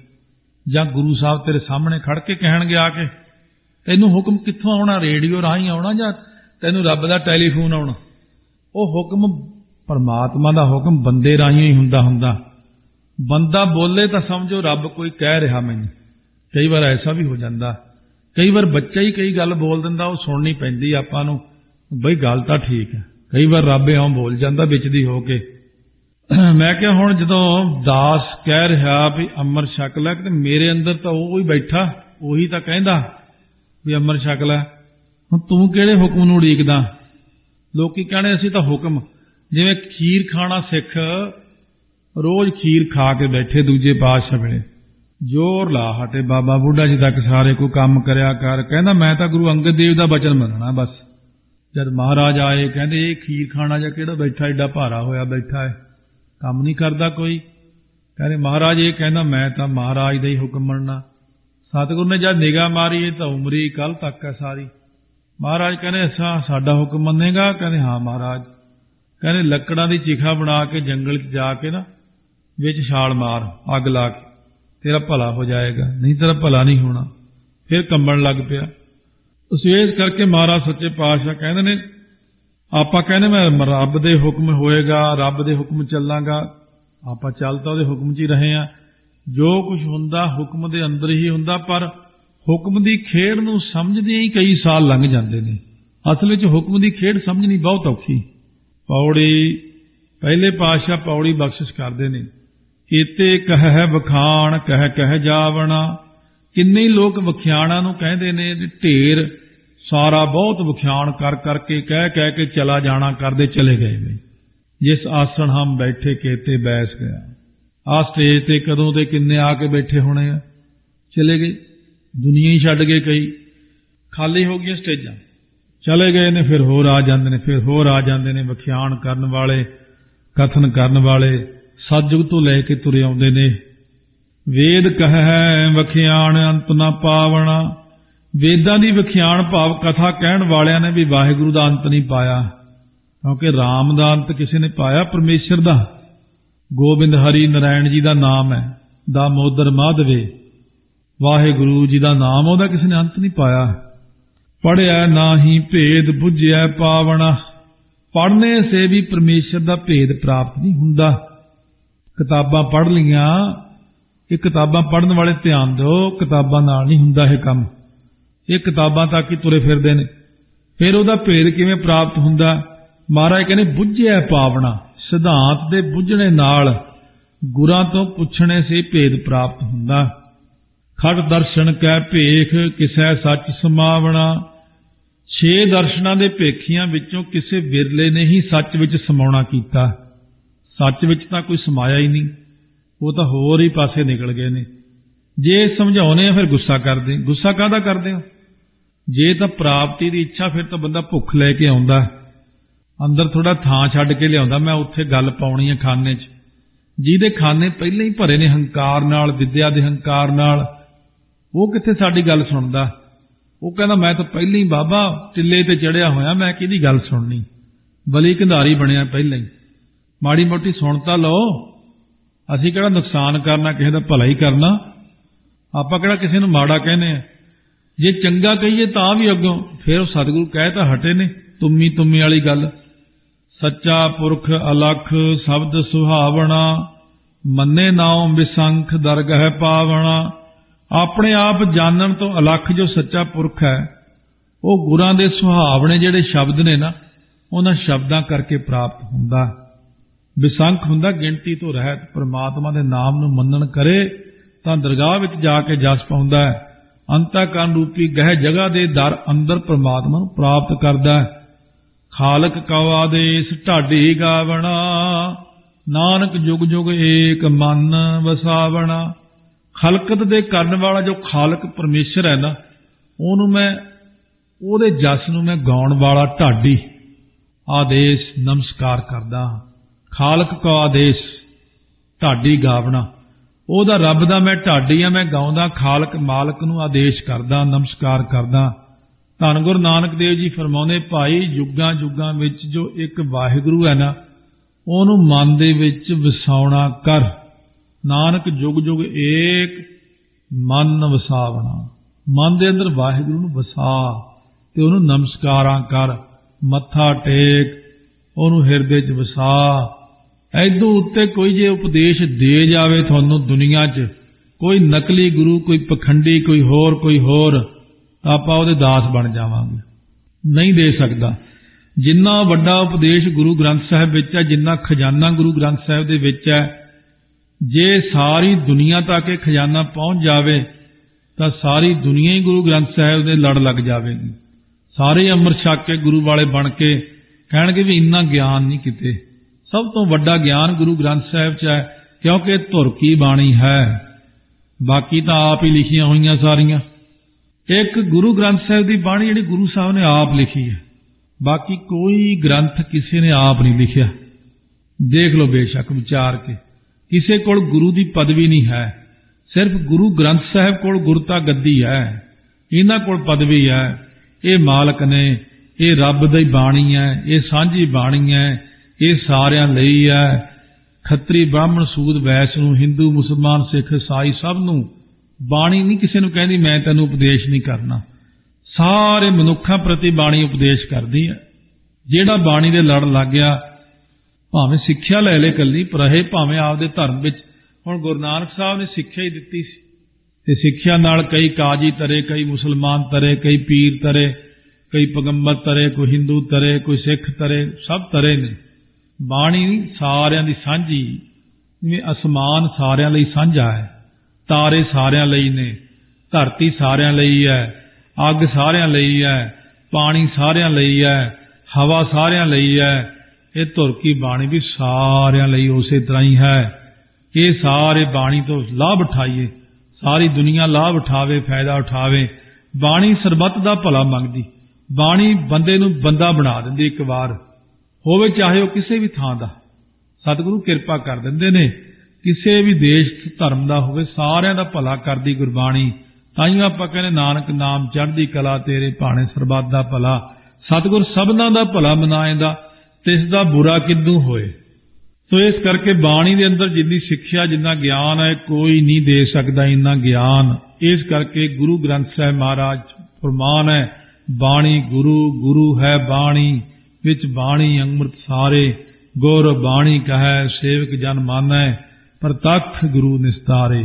ਜਾਂ ਗੁਰੂ ਸਾਹਿਬ ਤੇਰੇ ਸਾਹਮਣੇ ਖੜ ਕੇ ਕਹਿਣਗੇ ਆ ਕੇ, ਤੈਨੂੰ ਹੁਕਮ ਕਿੱਥੋਂ ਆਉਣਾ? ਰੇਡੀਓ ਰਾਹੀਂ ਆਉਣਾ ਜਾਂ ਤੈਨੂੰ ਰੱਬ ਦਾ ਟੈਲੀਫੋਨ ਆਉਣਾ? ਉਹ ਹੁਕਮ ਪਰਮਾਤਮਾ ਦਾ ਹੁਕਮ ਬੰਦੇ ਰਾਹੀਂ ਹੀ ਹੁੰਦਾ ਹੁੰਦਾ। ਬੰਦਾ ਬੋਲੇ ਤਾਂ ਸਮਝੋ ਰੱਬ ਕੋਈ ਕਹਿ ਰਿਹਾ ਮੈਨੂੰ। ਕਈ ਵਾਰ ਐਸਾ ਵੀ ਹੋ ਜਾਂਦਾ। ਕਈ ਵਾਰ ਬੱਚਾ ਹੀ ਕਈ ਗੱਲ ਬੋਲ ਦਿੰਦਾ, ਉਹ ਸੁਣਨੀ ਪੈਂਦੀ ਆਪਾਂ ਨੂੰ। ਬਈ ਗੱਲ ਤਾਂ ਠੀਕ ਹੈ। ਕਈ ਵਾਰ ਰੱਬ ਇਉਂ ਬੋਲ ਜਾਂਦਾ ਵਿੱਚ ਦੀ ਹੋ ਕੇ। ਮੈਂ ਕਿਹਾ ਹੁਣ ਜਦੋਂ ਦਾਸ ਕਹਿ ਰਿਹਾ ਵੀ ਅਮਰ ਸ਼ਕਲ ਹੈ ਤੇ ਮੇਰੇ ਅੰਦਰ ਤਾਂ ਉਹ ਹੀ ਬੈਠਾ, ਉਹੀ ਤਾਂ ਕਹਿੰਦਾ ਵੀ ਅਮਰ ਸ਼ਕਲ ਹੈ ਹੁਣ ਤੂੰ ਕਿਹੜੇ ਹੁਕਮ ਨੂੰ ਉਡੀਕਦਾ? ਲੋਕੀ ਕਹਿੰਦੇ ਅਸੀਂ ਤਾਂ ਹੁਕਮ। ਜਿਵੇਂ ਖੀਰ ਖਾਣਾ ਸਿੱਖ, ਰੋਜ਼ ਖੀਰ ਖਾ ਕੇ ਬੈਠੇ ਦੂਜੇ ਪਾਤਸ਼ਾਹ ਵੇਲੇ। ਜੋਰ ਲਾ ਹਟੇ ਬਾਬਾ ਬੁੱਢਾ ਜੀ ਤੱਕ ਸਾਰੇ, ਕੋਈ ਕੰਮ ਕਰਿਆ ਕਰ। ਕਹਿੰਦਾ ਮੈਂ ਤਾਂ ਗੁਰੂ ਅੰਗਦ ਦੇਵ ਦਾ ਬਚਨ ਮੰਨਣਾ ਬਸ। ਜਦ ਮਹਾਰਾਜ ਆਏ, ਕਹਿੰਦੇ ਇਹ ਖੀਰ ਖਾਣਾ ਜਾਂ ਕਿਹੜਾ ਬੈਠਾ ਏਡਾ ਭਾਰਾ ਹੋਇਆ ਬੈਠਾ ਹੈ ਕੰਮ ਨਹੀਂ ਕਰਦਾ ਕੋਈ? ਕਹਿੰਦੇ ਮਹਾਰਾਜ ਇਹ ਕਹਿੰਦਾ, ਮੈਂ ਤਾਂ ਮਹਾਰਾਜ ਦਾ ਹੀ ਹੁਕਮ ਮੰਨਣਾ। ਸਤਿਗੁਰ ਨੇ ਜਦ ਨਿਗਾਹ ਮਾਰੀ, ਇਹ ਤਾਂ ਉਮਰੀ ਕੱਲ ਤੱਕ ਹੈ ਸਾਰੀ। ਮਹਾਰਾਜ ਕਹਿੰਦੇ ਅਸਾਂ ਸਾਡਾ ਹੁਕਮ ਮੰਨੇਗਾ? ਕਹਿੰਦੇ, ਹਾਂ ਮਹਾਰਾਜ। ਕਹਿੰਦੇ, ਲੱਕੜਾਂ ਦੀ ਚਿਖਾ ਬਣਾ ਕੇ ਜੰਗਲ 'ਚ ਜਾ ਕੇ ਨਾ, ਵਿੱਚ ਛਾਲ ਮਾਰ, ਅੱਗ ਲਾ ਕੇ। ਤੇਰਾ ਭਲਾ ਹੋ ਜਾਏਗਾ, ਨਹੀਂ ਤੇਰਾ ਭਲਾ ਨਹੀਂ ਹੋਣਾ। ਫਿਰ ਕੰਬਣ ਲੱਗ ਪਿਆ। ਉਸ ਵੇਸ ਕਰਕੇ ਮਹਾਰਾਜ ਸੱਚੇ ਪਾਤਸ਼ਾਹ ਕਹਿੰਦੇ ਨੇ, ਆਪਾਂ ਕਹਿੰਦੇ ਮੈਂ ਰੱਬ ਦੇ ਹੁਕਮ ਹੋਏਗਾ, ਰੱਬ ਦੇ ਹੁਕਮ ਚੱਲਾਂਗਾ, ਆਪਾਂ ਚੱਲ ਤਾਂ ਉਹਦੇ ਹੁਕਮ 'ਚ ਹੀ ਰਹੇ ਆ ਜੋ ਕੁਝ ਹੁੰਦਾ ਹੁਕਮ ਦੇ ਅੰਦਰ ਹੀ ਹੁੰਦਾ, ਪਰ ਹੁਕਮ ਦੀ ਖੇਡ ਨੂੰ ਸਮਝਦੇ ਹੀ ਕਈ ਸਾਲ ਲੰਘ ਜਾਂਦੇ ਨੇ। ਅਸਲ ਵਿੱਚ ਹੁਕਮ ਦੀ ਖੇਡ ਸਮਝਣੀ ਬਹੁਤ ਔਖੀ। ਪੌੜੀ, ਪਹਿਲੇ ਪਾਤਸ਼ਾਹ ਪੌੜੀ ਬਖਸ਼ਿਸ਼ ਕਰਦੇ ਨੇ। ਕੀਤੇ ਕਹਿ ਵਖਾਣ ਕਹਿ ਕਹਿ ਜਾਵਣਾ ਕਿੰਨੇ ਹੀ ਲੋਕ ਵਿਖਿਆਣਾ ਨੂੰ ਕਹਿੰਦੇ ਨੇ ਵੀ ਢੇਰ ਸਾਰਾ ਬਹੁਤ ਵਿਖਿਆਣ ਕਰ ਕਰਕੇ ਕਹਿ ਕਹਿ ਕੇ ਚਲਾ ਜਾਣਾ ਕਰਦੇ ਚਲੇ ਗਏ ਨੇ। ਜਿਸ ਆਸਣ ਹਮ ਬੈਠੇ ਕੇਤੇ ਬੈਸ ਗਿਆ। ਆ ਸਟੇਜ ਤੇ ਕਦੋਂ ਦੇ ਕਿੰਨੇ ਆ ਕੇ ਬੈਠੇ ਹੋਣੇ ਆ? ਚਲੇ ਗਏ। ਦੁਨੀਆ ਹੀ ਛੱਡ ਗਏ ਕਈ। ਖਾਲੀ ਹੋ ਗਈਆਂ ਸਟੇਜਾਂ ਚਲੇ ਗਏ ਨੇ, ਫਿਰ ਹੋਰ ਆ ਜਾਂਦੇ ਨੇ, ਫਿਰ ਹੋਰ ਆ ਜਾਂਦੇ ਨੇ, ਵਿਖਿਆਣ ਕਰਨ ਵਾਲੇ, ਕਥਨ ਕਰਨ ਵਾਲੇ ਸਤਜੁਗ ਤੋਂ ਲੈ ਕੇ ਤੁਰੇ ਆਉਂਦੇ ਨੇ। ਵੇਦ ਕਹੈ, ਵਖਿਆਣ ਅੰਤ ਨਾ ਪਾਵਣਾ। ਵੇਦਾਂ ਦੀ ਵਿਖਿਆਣ ਭਾਵ ਕਥਾ ਕਹਿਣ ਵਾਲਿਆਂ ਨੇ ਵੀ ਵਾਹਿਗੁਰੂ ਦਾ ਅੰਤ ਨਹੀਂ ਪਾਇਆ। ਕਿਉਂਕਿ RAM ਦਾ ਅੰਤ ਕਿਸੇ ਨੇ ਪਾਇਆ, ਪਰਮੇਸ਼ਰ ਦਾ। ਗੋਬਿੰਦ ਹਰੀ ਨਰਾਇਣ ਜੀ ਦਾ ਨਾਮ ਹੈ, ਦਾਮੋਦਰ ਮਾਧਵੇ। ਵਾਹਿਗੁਰੂ ਜੀ ਦਾ ਨਾਮ ਉਹਦਾ ਕਿਸੇ ਨੇ ਅੰਤ ਨਹੀਂ ਪਾਇਆ। ਪੜਿਆ ਨਾਹੀ ਭੇਦ ਬੁੱਝਿਆ ਪਾਵਣਾ। ਪੜਨੇ ਸੇ ਵੀ ਪਰਮੇਸ਼ਰ ਦਾ ਭੇਦ ਪ੍ਰਾਪਤ ਨਹੀਂ ਹੁੰਦਾ। ਕਿਤਾਬਾਂ ਪੜ੍ਹ ਲੀਆਂ ਇਹ ਕਿਤਾਬਾਂ ਪੜ੍ਹਨ ਵਾਲੇ ਧਿਆਨ ਦਿਓ, ਕਿਤਾਬਾਂ ਨਾਲ ਨਹੀਂ ਹੁੰਦਾ ਇਹ ਕੰਮ। ਇਹ ਕਿਤਾਬਾਂ ਤਾਂ ਕਿ ਤੁਰੇ ਫਿਰਦੇ ਨੇ। ਫਿਰ ਉਹਦਾ ਭੇਦ ਕਿਵੇਂ ਪ੍ਰਾਪਤ ਹੁੰਦਾ? ਮਹਾਰਾਜ ਕਹਿੰਦੇ, ਬੁੱਝਿਆ ਪਾਵਣਾ, ਸਿਧਾਂਤ ਦੇ ਬੁੱਝਣੇ ਨਾਲ ਗੁਰਾਂ ਤੋਂ ਪੁੱਛਣੇ ਸੇ ਭੇਦ ਪ੍ਰਾਪਤ ਹੁੰਦਾ। ਖੜ ਦਰਸ਼ਨ ਕੈ ਭੇਖ, ਕਿਸੈ ਸੱਚ ਸਮਾਵਣਾ। ਛੇ ਦਰਸ਼ਨਾਂ ਦੇ ਭੇਖੀਆਂ ਵਿੱਚੋਂ ਕਿਸੇ ਵਿਰਲੇ ਨੇ ਹੀ ਸੱਚ ਵਿੱਚ ਸਮਾਉਣਾ ਕੀਤਾ। ਸੱਚ ਵਿੱਚ ਤਾਂ ਕੋਈ ਸਮਾਇਆ ਹੀ ਨਹੀਂ। ਉਹ ਤਾਂ ਹੋਰ ਹੀ ਪਾਸੇ ਨਿਕਲ ਗਏ ਨੇ। ਜੇ ਸਮਝਾਉਨੇ ਆ, ਫਿਰ ਗੁੱਸਾ ਕਰਦੇ। ਗੁੱਸਾ ਕਾਹਦਾ ਕਰਦੇ ਹੋ? ਜੇ ਤਾਂ ਪ੍ਰਾਪਤੀ ਦੀ ਇੱਛਾ, ਫਿਰ ਤਾਂ ਬੰਦਾ ਭੁੱਖ ਲੈ ਕੇ ਆਉਂਦਾ। ਅੰਦਰ ਥੋੜਾ ਥਾਂ ਛੱਡ ਕੇ ਲਿਆਉਂਦਾ। ਮੈਂ ਉੱਥੇ ਗੱਲ ਪਾਉਣੀ ਹੈ ਖਾਨੇ 'ਚ। ਜਿਹਦੇ ਖਾਨੇ ਪਹਿਲਾਂ ਹੀ ਭਰੇ ਨੇ ਹੰਕਾਰ ਨਾਲ, ਵਿਦਿਆ ਦੇ ਹੰਕਾਰ ਨਾਲ। ਉਹ ਕਿੱਥੇ ਸਾਡੀ ਗੱਲ ਸੁਣਦਾ? ਉਹ ਕਹਿੰਦਾ, ਮੈਂ ਤਾਂ ਪਹਿਲਾਂ ਹੀ ਬਾਬਾ ਟਿੱਲੇ ਤੇ ਚੜਿਆ ਹੋਇਆ, ਮੈਂ ਕਿਹਦੀ ਗੱਲ ਸੁਣਨੀ? ਬਲੀ ਕੰਧਾਰੀ ਬਣਿਆ ਪਹਿਲਾਂ ਹੀ। ਮਾੜੀ ਮੋਟੀ ਸੁਣ ਤਾਂ ਲਓ। ਅਸੀਂ ਕਿਹੜਾ ਨੁਕਸਾਨ ਕਰਨਾ, ਕਿਸੇ ਦਾ ਭਲਾ ਹੀ ਕਰਨਾ? ਆਪਾਂ ਕਿਹੜਾ ਕਿਸੇ ਨੂੰ ਮਾੜਾ ਕਹਿੰਦੇ ਆ? ਜੇ ਚੰਗਾ ਕਹੀਏ ਤਾਂ ਵੀ ਅੱਗੋਂ, ਫਿਰ ਉਹ ਸਤਿਗੁਰੂ ਕਹਿ ਤਾਂ ਹਟੇ ਨੇ, ਤੁੰਮੀ ਤੁੰਮੀ ਵਾਲੀ ਗੱਲ। ਸੱਚਾ ਪੁਰਖ ਅਲਖ ਸ਼ਬਦ ਸੁਹਾਵਣਾ, ਮੰਨੇ ਨਾਉ ਵਿਸੰਖ ਦਰਗਹਿ ਪਾਵਣਾ। ਆਪਣੇ ਆਪ ਜਾਣਨ ਤੋਂ ਅਲਖ ਜੋ ਸੱਚਾ ਪੁਰਖ ਹੈ, ਉਹ ਗੁਰਾਂ ਦੇ ਸੁਹਾਵਣੇ ਜਿਹੜੇ ਸ਼ਬਦ ਨੇ ਨਾ, ਉਹਨਾਂ ਸ਼ਬਦਾਂ ਕਰਕੇ ਪ੍ਰਾਪਤ ਹੁੰਦਾ। ਵਿਸੰਖ ਹੁੰਦਾ, ਗਿਣਤੀ ਤੋਂ ਰਹਿਤ ਪ੍ਰਮਾਤਮਾ ਦੇ ਨਾਮ ਨੂੰ ਮੰਨਣ ਕਰੇ, ਤਾਂ ਦਰਗਾਹ ਵਿੱਚ ਜਾ ਕੇ ਜਸ ਪਾਉਂਦਾ ਹੈ। ਅੰਤਕਰਨ ਰੂਪੀ ਗਹਿ ਜਗ੍ਹਾ ਦੇ ਦਰ ਅੰਦਰ ਪ੍ਰਮਾਤਮਾ ਨੂੰ ਪ੍ਰਾਪਤ ਕਰਦਾ ਹੈ। ਖਾਲਕ ਕਉ ਆਦੇਸ, ਢਾਡੀ ਗਾਵਣਾ, ਨਾਨਕ ਜੁਗ ਜੁਗ ਏਕ ਮਨ ਵਸਾਵਣਾ। ਖਲਕਤ ਦੇ ਕਰਨ ਵਾਲਾ ਜੋ ਖਾਲਕ ਪਰਮੇਸ਼ਰ ਹੈ ਨਾ, ਉਹਨੂੰ ਮੈਂ, ਉਹਦੇ ਜਸ ਨੂੰ ਮੈਂ ਗਾਉਣ ਵਾਲਾ ਢਾਡੀ ਆਦੇਸ਼ ਨਮਸਕਾਰ ਕਰਦਾ ਹਾਂ। ਖਾਲਕ ਕੋ ਆਦੇਸ਼, ਢਾਡੀ ਗਾਵਣਾ। ਉਹਦਾ ਰੱਬ ਦਾ ਮੈਂ ਢਾਡੀ ਆ, ਮੈਂ ਗਾਉਂਦਾ, ਖਾਲਕ ਮਾਲਕ ਨੂੰ ਆਦੇਸ਼ ਕਰਦਾ, ਨਮਸਕਾਰ ਕਰਦਾ। ਧੰਨ ਗੁਰੂ ਨਾਨਕ ਦੇਵ ਜੀ ਫਰਮਾਉਂਦੇ, ਭਾਈ, ਯੁੱਗਾਂ ਯੁੱਗਾਂ ਵਿੱਚ ਜੋ ਇੱਕ ਵਾਹਿਗੁਰੂ ਹੈ ਨਾ, ਉਹਨੂੰ ਮਨ ਦੇ ਵਿੱਚ ਵਸਾਉਣਾ ਕਰ। ਨਾਨਕ ਜੁਗ ਯੁਗ ਏਕ ਮਨ ਵਸਾਵਣਾ। ਮਨ ਦੇ ਅੰਦਰ ਵਾਹਿਗੁਰੂ ਨੂੰ ਵਸਾ ਤੇ ਉਹਨੂੰ ਨਮਸਕਾਰਾਂ ਕਰ। ਮੱਥਾ ਟੇਕ, ਉਹਨੂੰ ਹਿਰਦੇ 'ਚ ਵਸਾ। ਐਦੋਂ ਉੱਤੇ ਕੋਈ ਜੇ ਉਪਦੇਸ਼ ਦੇ ਜਾਵੇ ਤੁਹਾਨੂੰ ਦੁਨੀਆ 'ਚ, ਕੋਈ ਨਕਲੀ ਗੁਰੂ, ਕੋਈ ਪਖੰਡੀ, ਕੋਈ ਹੋਰ ਕੋਈ ਹੋਰ, ਤਾਂ ਆਪਾਂ ਉਹਦੇ ਦਾਸ ਬਣ ਜਾਵਾਂਗੇ। ਨਹੀਂ ਦੇ ਸਕਦਾ। ਜਿੰਨਾ ਵੱਡਾ ਉਪਦੇਸ਼ ਗੁਰੂ ਗ੍ਰੰਥ ਸਾਹਿਬ ਵਿੱਚ ਹੈ, ਜਿੰਨਾ ਖਜ਼ਾਨਾ ਗੁਰੂ ਗ੍ਰੰਥ ਸਾਹਿਬ ਦੇ ਵਿੱਚ ਹੈ, ਜੇ ਸਾਰੀ ਦੁਨੀਆ ਤੱਕ ਇਹ ਖਜ਼ਾਨਾ ਪਹੁੰਚ ਜਾਵੇ, ਤਾਂ ਸਾਰੀ ਦੁਨੀਆ ਹੀ ਗੁਰੂ ਗ੍ਰੰਥ ਸਾਹਿਬ ਦੇ ਲੜ ਲੱਗ ਜਾਵੇਗੀ। ਸਾਰੇ ਅੰਮ੍ਰਿਤ ਛਕ ਕੇ ਗੁਰੂ ਵਾਲੇ ਬਣ ਕੇ ਕਹਿਣਗੇ ਵੀ ਇੰਨਾ ਗਿਆਨ ਨਹੀਂ ਕਿਤੇ। ਸਭ ਤੋਂ ਵੱਡਾ ਗਿਆਨ ਗੁਰੂ ਗ੍ਰੰਥ ਸਾਹਿਬ 'ਚ ਹੈ, ਕਿਉਂਕਿ ਧੁਰ ਕੀ ਬਾਣੀ ਹੈ? ਬਾਕੀ ਤਾਂ ਆਪ ਹੀ ਲਿਖੀਆਂ ਹੋਈਆਂ ਸਾਰੀਆਂ। ਇੱਕ ਗੁਰੂ ਗ੍ਰੰਥ ਸਾਹਿਬ ਦੀ ਬਾਣੀ ਜਿਹੜੀ ਗੁਰੂ ਸਾਹਿਬ ਨੇ ਆਪ ਲਿਖੀ ਹੈ। ਬਾਕੀ ਕੋਈ ਗ੍ਰੰਥ ਕਿਸੇ ਨੇ ਆਪ ਨਹੀਂ ਲਿਖਿਆ। ਦੇਖ ਲਓ ਬੇਸ਼ੱਕ ਵਿਚਾਰ ਕੇ। ਕਿਸੇ ਕੋਲ ਗੁਰੂ ਦੀ ਪਦਵੀ ਨਹੀਂ ਹੈ। ਸਿਰਫ ਗੁਰੂ ਗ੍ਰੰਥ ਸਾਹਿਬ ਕੋਲ ਗੁਰਤਾ ਗੱਦੀ ਹੈ। ਇਹਨਾਂ ਕੋਲ ਪਦਵੀ ਹੈ। ਇਹ ਮਾਲਕ ਨੇ, ਇਹ ਰੱਬ ਦੀ ਬਾਣੀ ਹੈ, ਇਹ ਸਾਂਝੀ ਬਾਣੀ ਹੈ। ਇਹ ਸਾਰਿਆਂ ਲਈ ਹੈ। ਖੱਤਰੀ ਬ੍ਰਾਹਮਣ ਸੂਦ ਵੈਸ ਨੂੰ, ਹਿੰਦੂ, ਮੁਸਲਮਾਨ, ਸਿੱਖ ਈਸਾਈ ਸਭ ਨੂੰ ਬਾਣੀ ਨਹੀਂ ਕਿਸੇ ਨੂੰ ਕਹਿੰਦੀ, ਮੈਂ ਤੈਨੂੰ ਉਪਦੇਸ਼ ਨਹੀਂ ਕਰਨਾ। ਸਾਰੇ ਮਨੁੱਖਾਂ ਪ੍ਰਤੀ ਬਾਣੀ ਉਪਦੇਸ਼ ਕਰਦੀ ਹੈ। ਜਿਹੜਾ ਬਾਣੀ ਦੇ ਲੜ ਲੱਗ ਗਿਆ, ਭਾਵੇਂ ਸਿੱਖਿਆ ਲੈ ਲੈ ਕੱਲੀ, ਪਰ ਰਹੇ ਭਾਵੇਂ ਆਪਦੇ ਧਰਮ ਵਿੱਚ, ਹੁਣ ਗੁਰੂ ਨਾਨਕ ਸਾਹਿਬ ਨੇ ਸਿੱਖਿਆ ਹੀ ਦਿੱਤੀ ਸੀ। ਤੇ ਸਿੱਖਿਆ ਨਾਲ ਕਈ ਕਾਜੀ ਤਰੇ, ਕਈ ਮੁਸਲਮਾਨ ਤਰੇ, ਕਈ ਪੀਰ ਤਰੇ, ਕਈ ਪਗੰਬਰ ਤਰੇ, ਕੋਈ ਹਿੰਦੂ ਤਰੇ, ਕੋਈ ਸਿੱਖ ਤਰੇ, ਸਭ ਤਰੇ ਨੇ। ਬਾਣੀ ਸਾਰਿਆਂ ਦੀ ਸਾਂਝੀ, ਜਿਵੇਂ ਅਸਮਾਨ ਸਾਰਿਆਂ ਲਈ ਸਾਂਝਾ ਹੈ, ਤਾਰੇ ਸਾਰਿਆਂ ਲਈ ਨੇ, ਧਰਤੀ ਸਾਰਿਆਂ ਲਈ ਹੈ, ਅੱਗ ਸਾਰਿਆਂ ਲਈ ਹੈ, ਪਾਣੀ ਸਾਰਿਆਂ ਲਈ ਹੈ, ਹਵਾ ਸਾਰਿਆਂ ਲਈ ਹੈ, ਇਹ ਧੁਰ ਕੀ ਬਾਣੀ ਵੀ ਸਾਰਿਆਂ ਲਈ ਉਸੇ ਤਰ੍ਹਾਂ ਹੀ ਹੈ। ਇਹ ਸਾਰੇ ਬਾਣੀ ਤੋਂ ਲਾਭ ਉਠਾਈਏ, ਸਾਰੀ ਦੁਨੀਆ ਲਾਭ ਉਠਾਵੇ, ਫਾਇਦਾ ਉਠਾਵੇ। ਬਾਣੀ ਸਰਬੱਤ ਦਾ ਭਲਾ ਮੰਗਦੀ, ਬਾਣੀ ਬੰਦੇ ਨੂੰ ਬੰਦਾ ਬਣਾ ਦਿੰਦੀ ਇੱਕ ਵਾਰ। ਹੋਵੇ ਚਾਹੇ ਉਹ ਕਿਸੇ ਵੀ ਥਾਂ ਦਾ। ਸਤਿਗੁਰੂ ਕਿਰਪਾ ਕਰ ਦਿੰਦੇ ਨੇ। ਕਿਸੇ ਵੀ ਦੇਸ਼ ਧਰਮ ਦਾ ਹੋਵੇ, ਸਾਰਿਆਂ ਦਾ ਭਲਾ ਕਰਦੀ ਗੁਰਬਾਣੀ। ਤਾਂ ਹੀ ਆਪਾਂ ਕਹਿੰਦੇ, ਨਾਨਕ ਨਾਮ ਚੜ੍ਹਦੀ ਕਲਾ, ਤੇਰੇ ਭਾਣੇ ਸਰਬੱਤ ਦਾ ਭਲਾ। ਸਤਿਗੁਰ ਸਭਨਾਂ ਦਾ ਭਲਾ ਮਨਾਏਦਾ ਤਿਸ ਦਾ ਬੁਰਾ ਕਿਦੂ ਹੋਏ? ਸੋ ਇਸ ਕਰਕੇ ਬਾਣੀ ਦੇ ਅੰਦਰ ਜਿੰਨੀ ਸਿੱਖਿਆ, ਜਿੰਨਾ ਗਿਆਨ ਹੈ, ਕੋਈ ਨਹੀਂ ਦੇ ਸਕਦਾ ਇੰਨਾ ਗਿਆਨ। ਇਸ ਕਰਕੇ ਗੁਰੂ ਗ੍ਰੰਥ ਸਾਹਿਬ ਮਹਾਰਾਜ ਫਰਮਾਨ ਹੈ, ਬਾਣੀ ਗੁਰੂ ਗੁਰੂ ਹੈ ਬਾਣੀ। ਵਿੱਚ ਬਾਣੀ ਅੰਮ੍ਰਿਤ ਸਾਰੇ ਗੁਰ ਬਾਣੀ ਕਹੈ ਸੇਵਕ ਜਨ ਮਾਨੈ ਪ੍ਰਤੱਖ ਗੁਰੂ ਨਿਸਤਾਰੇ।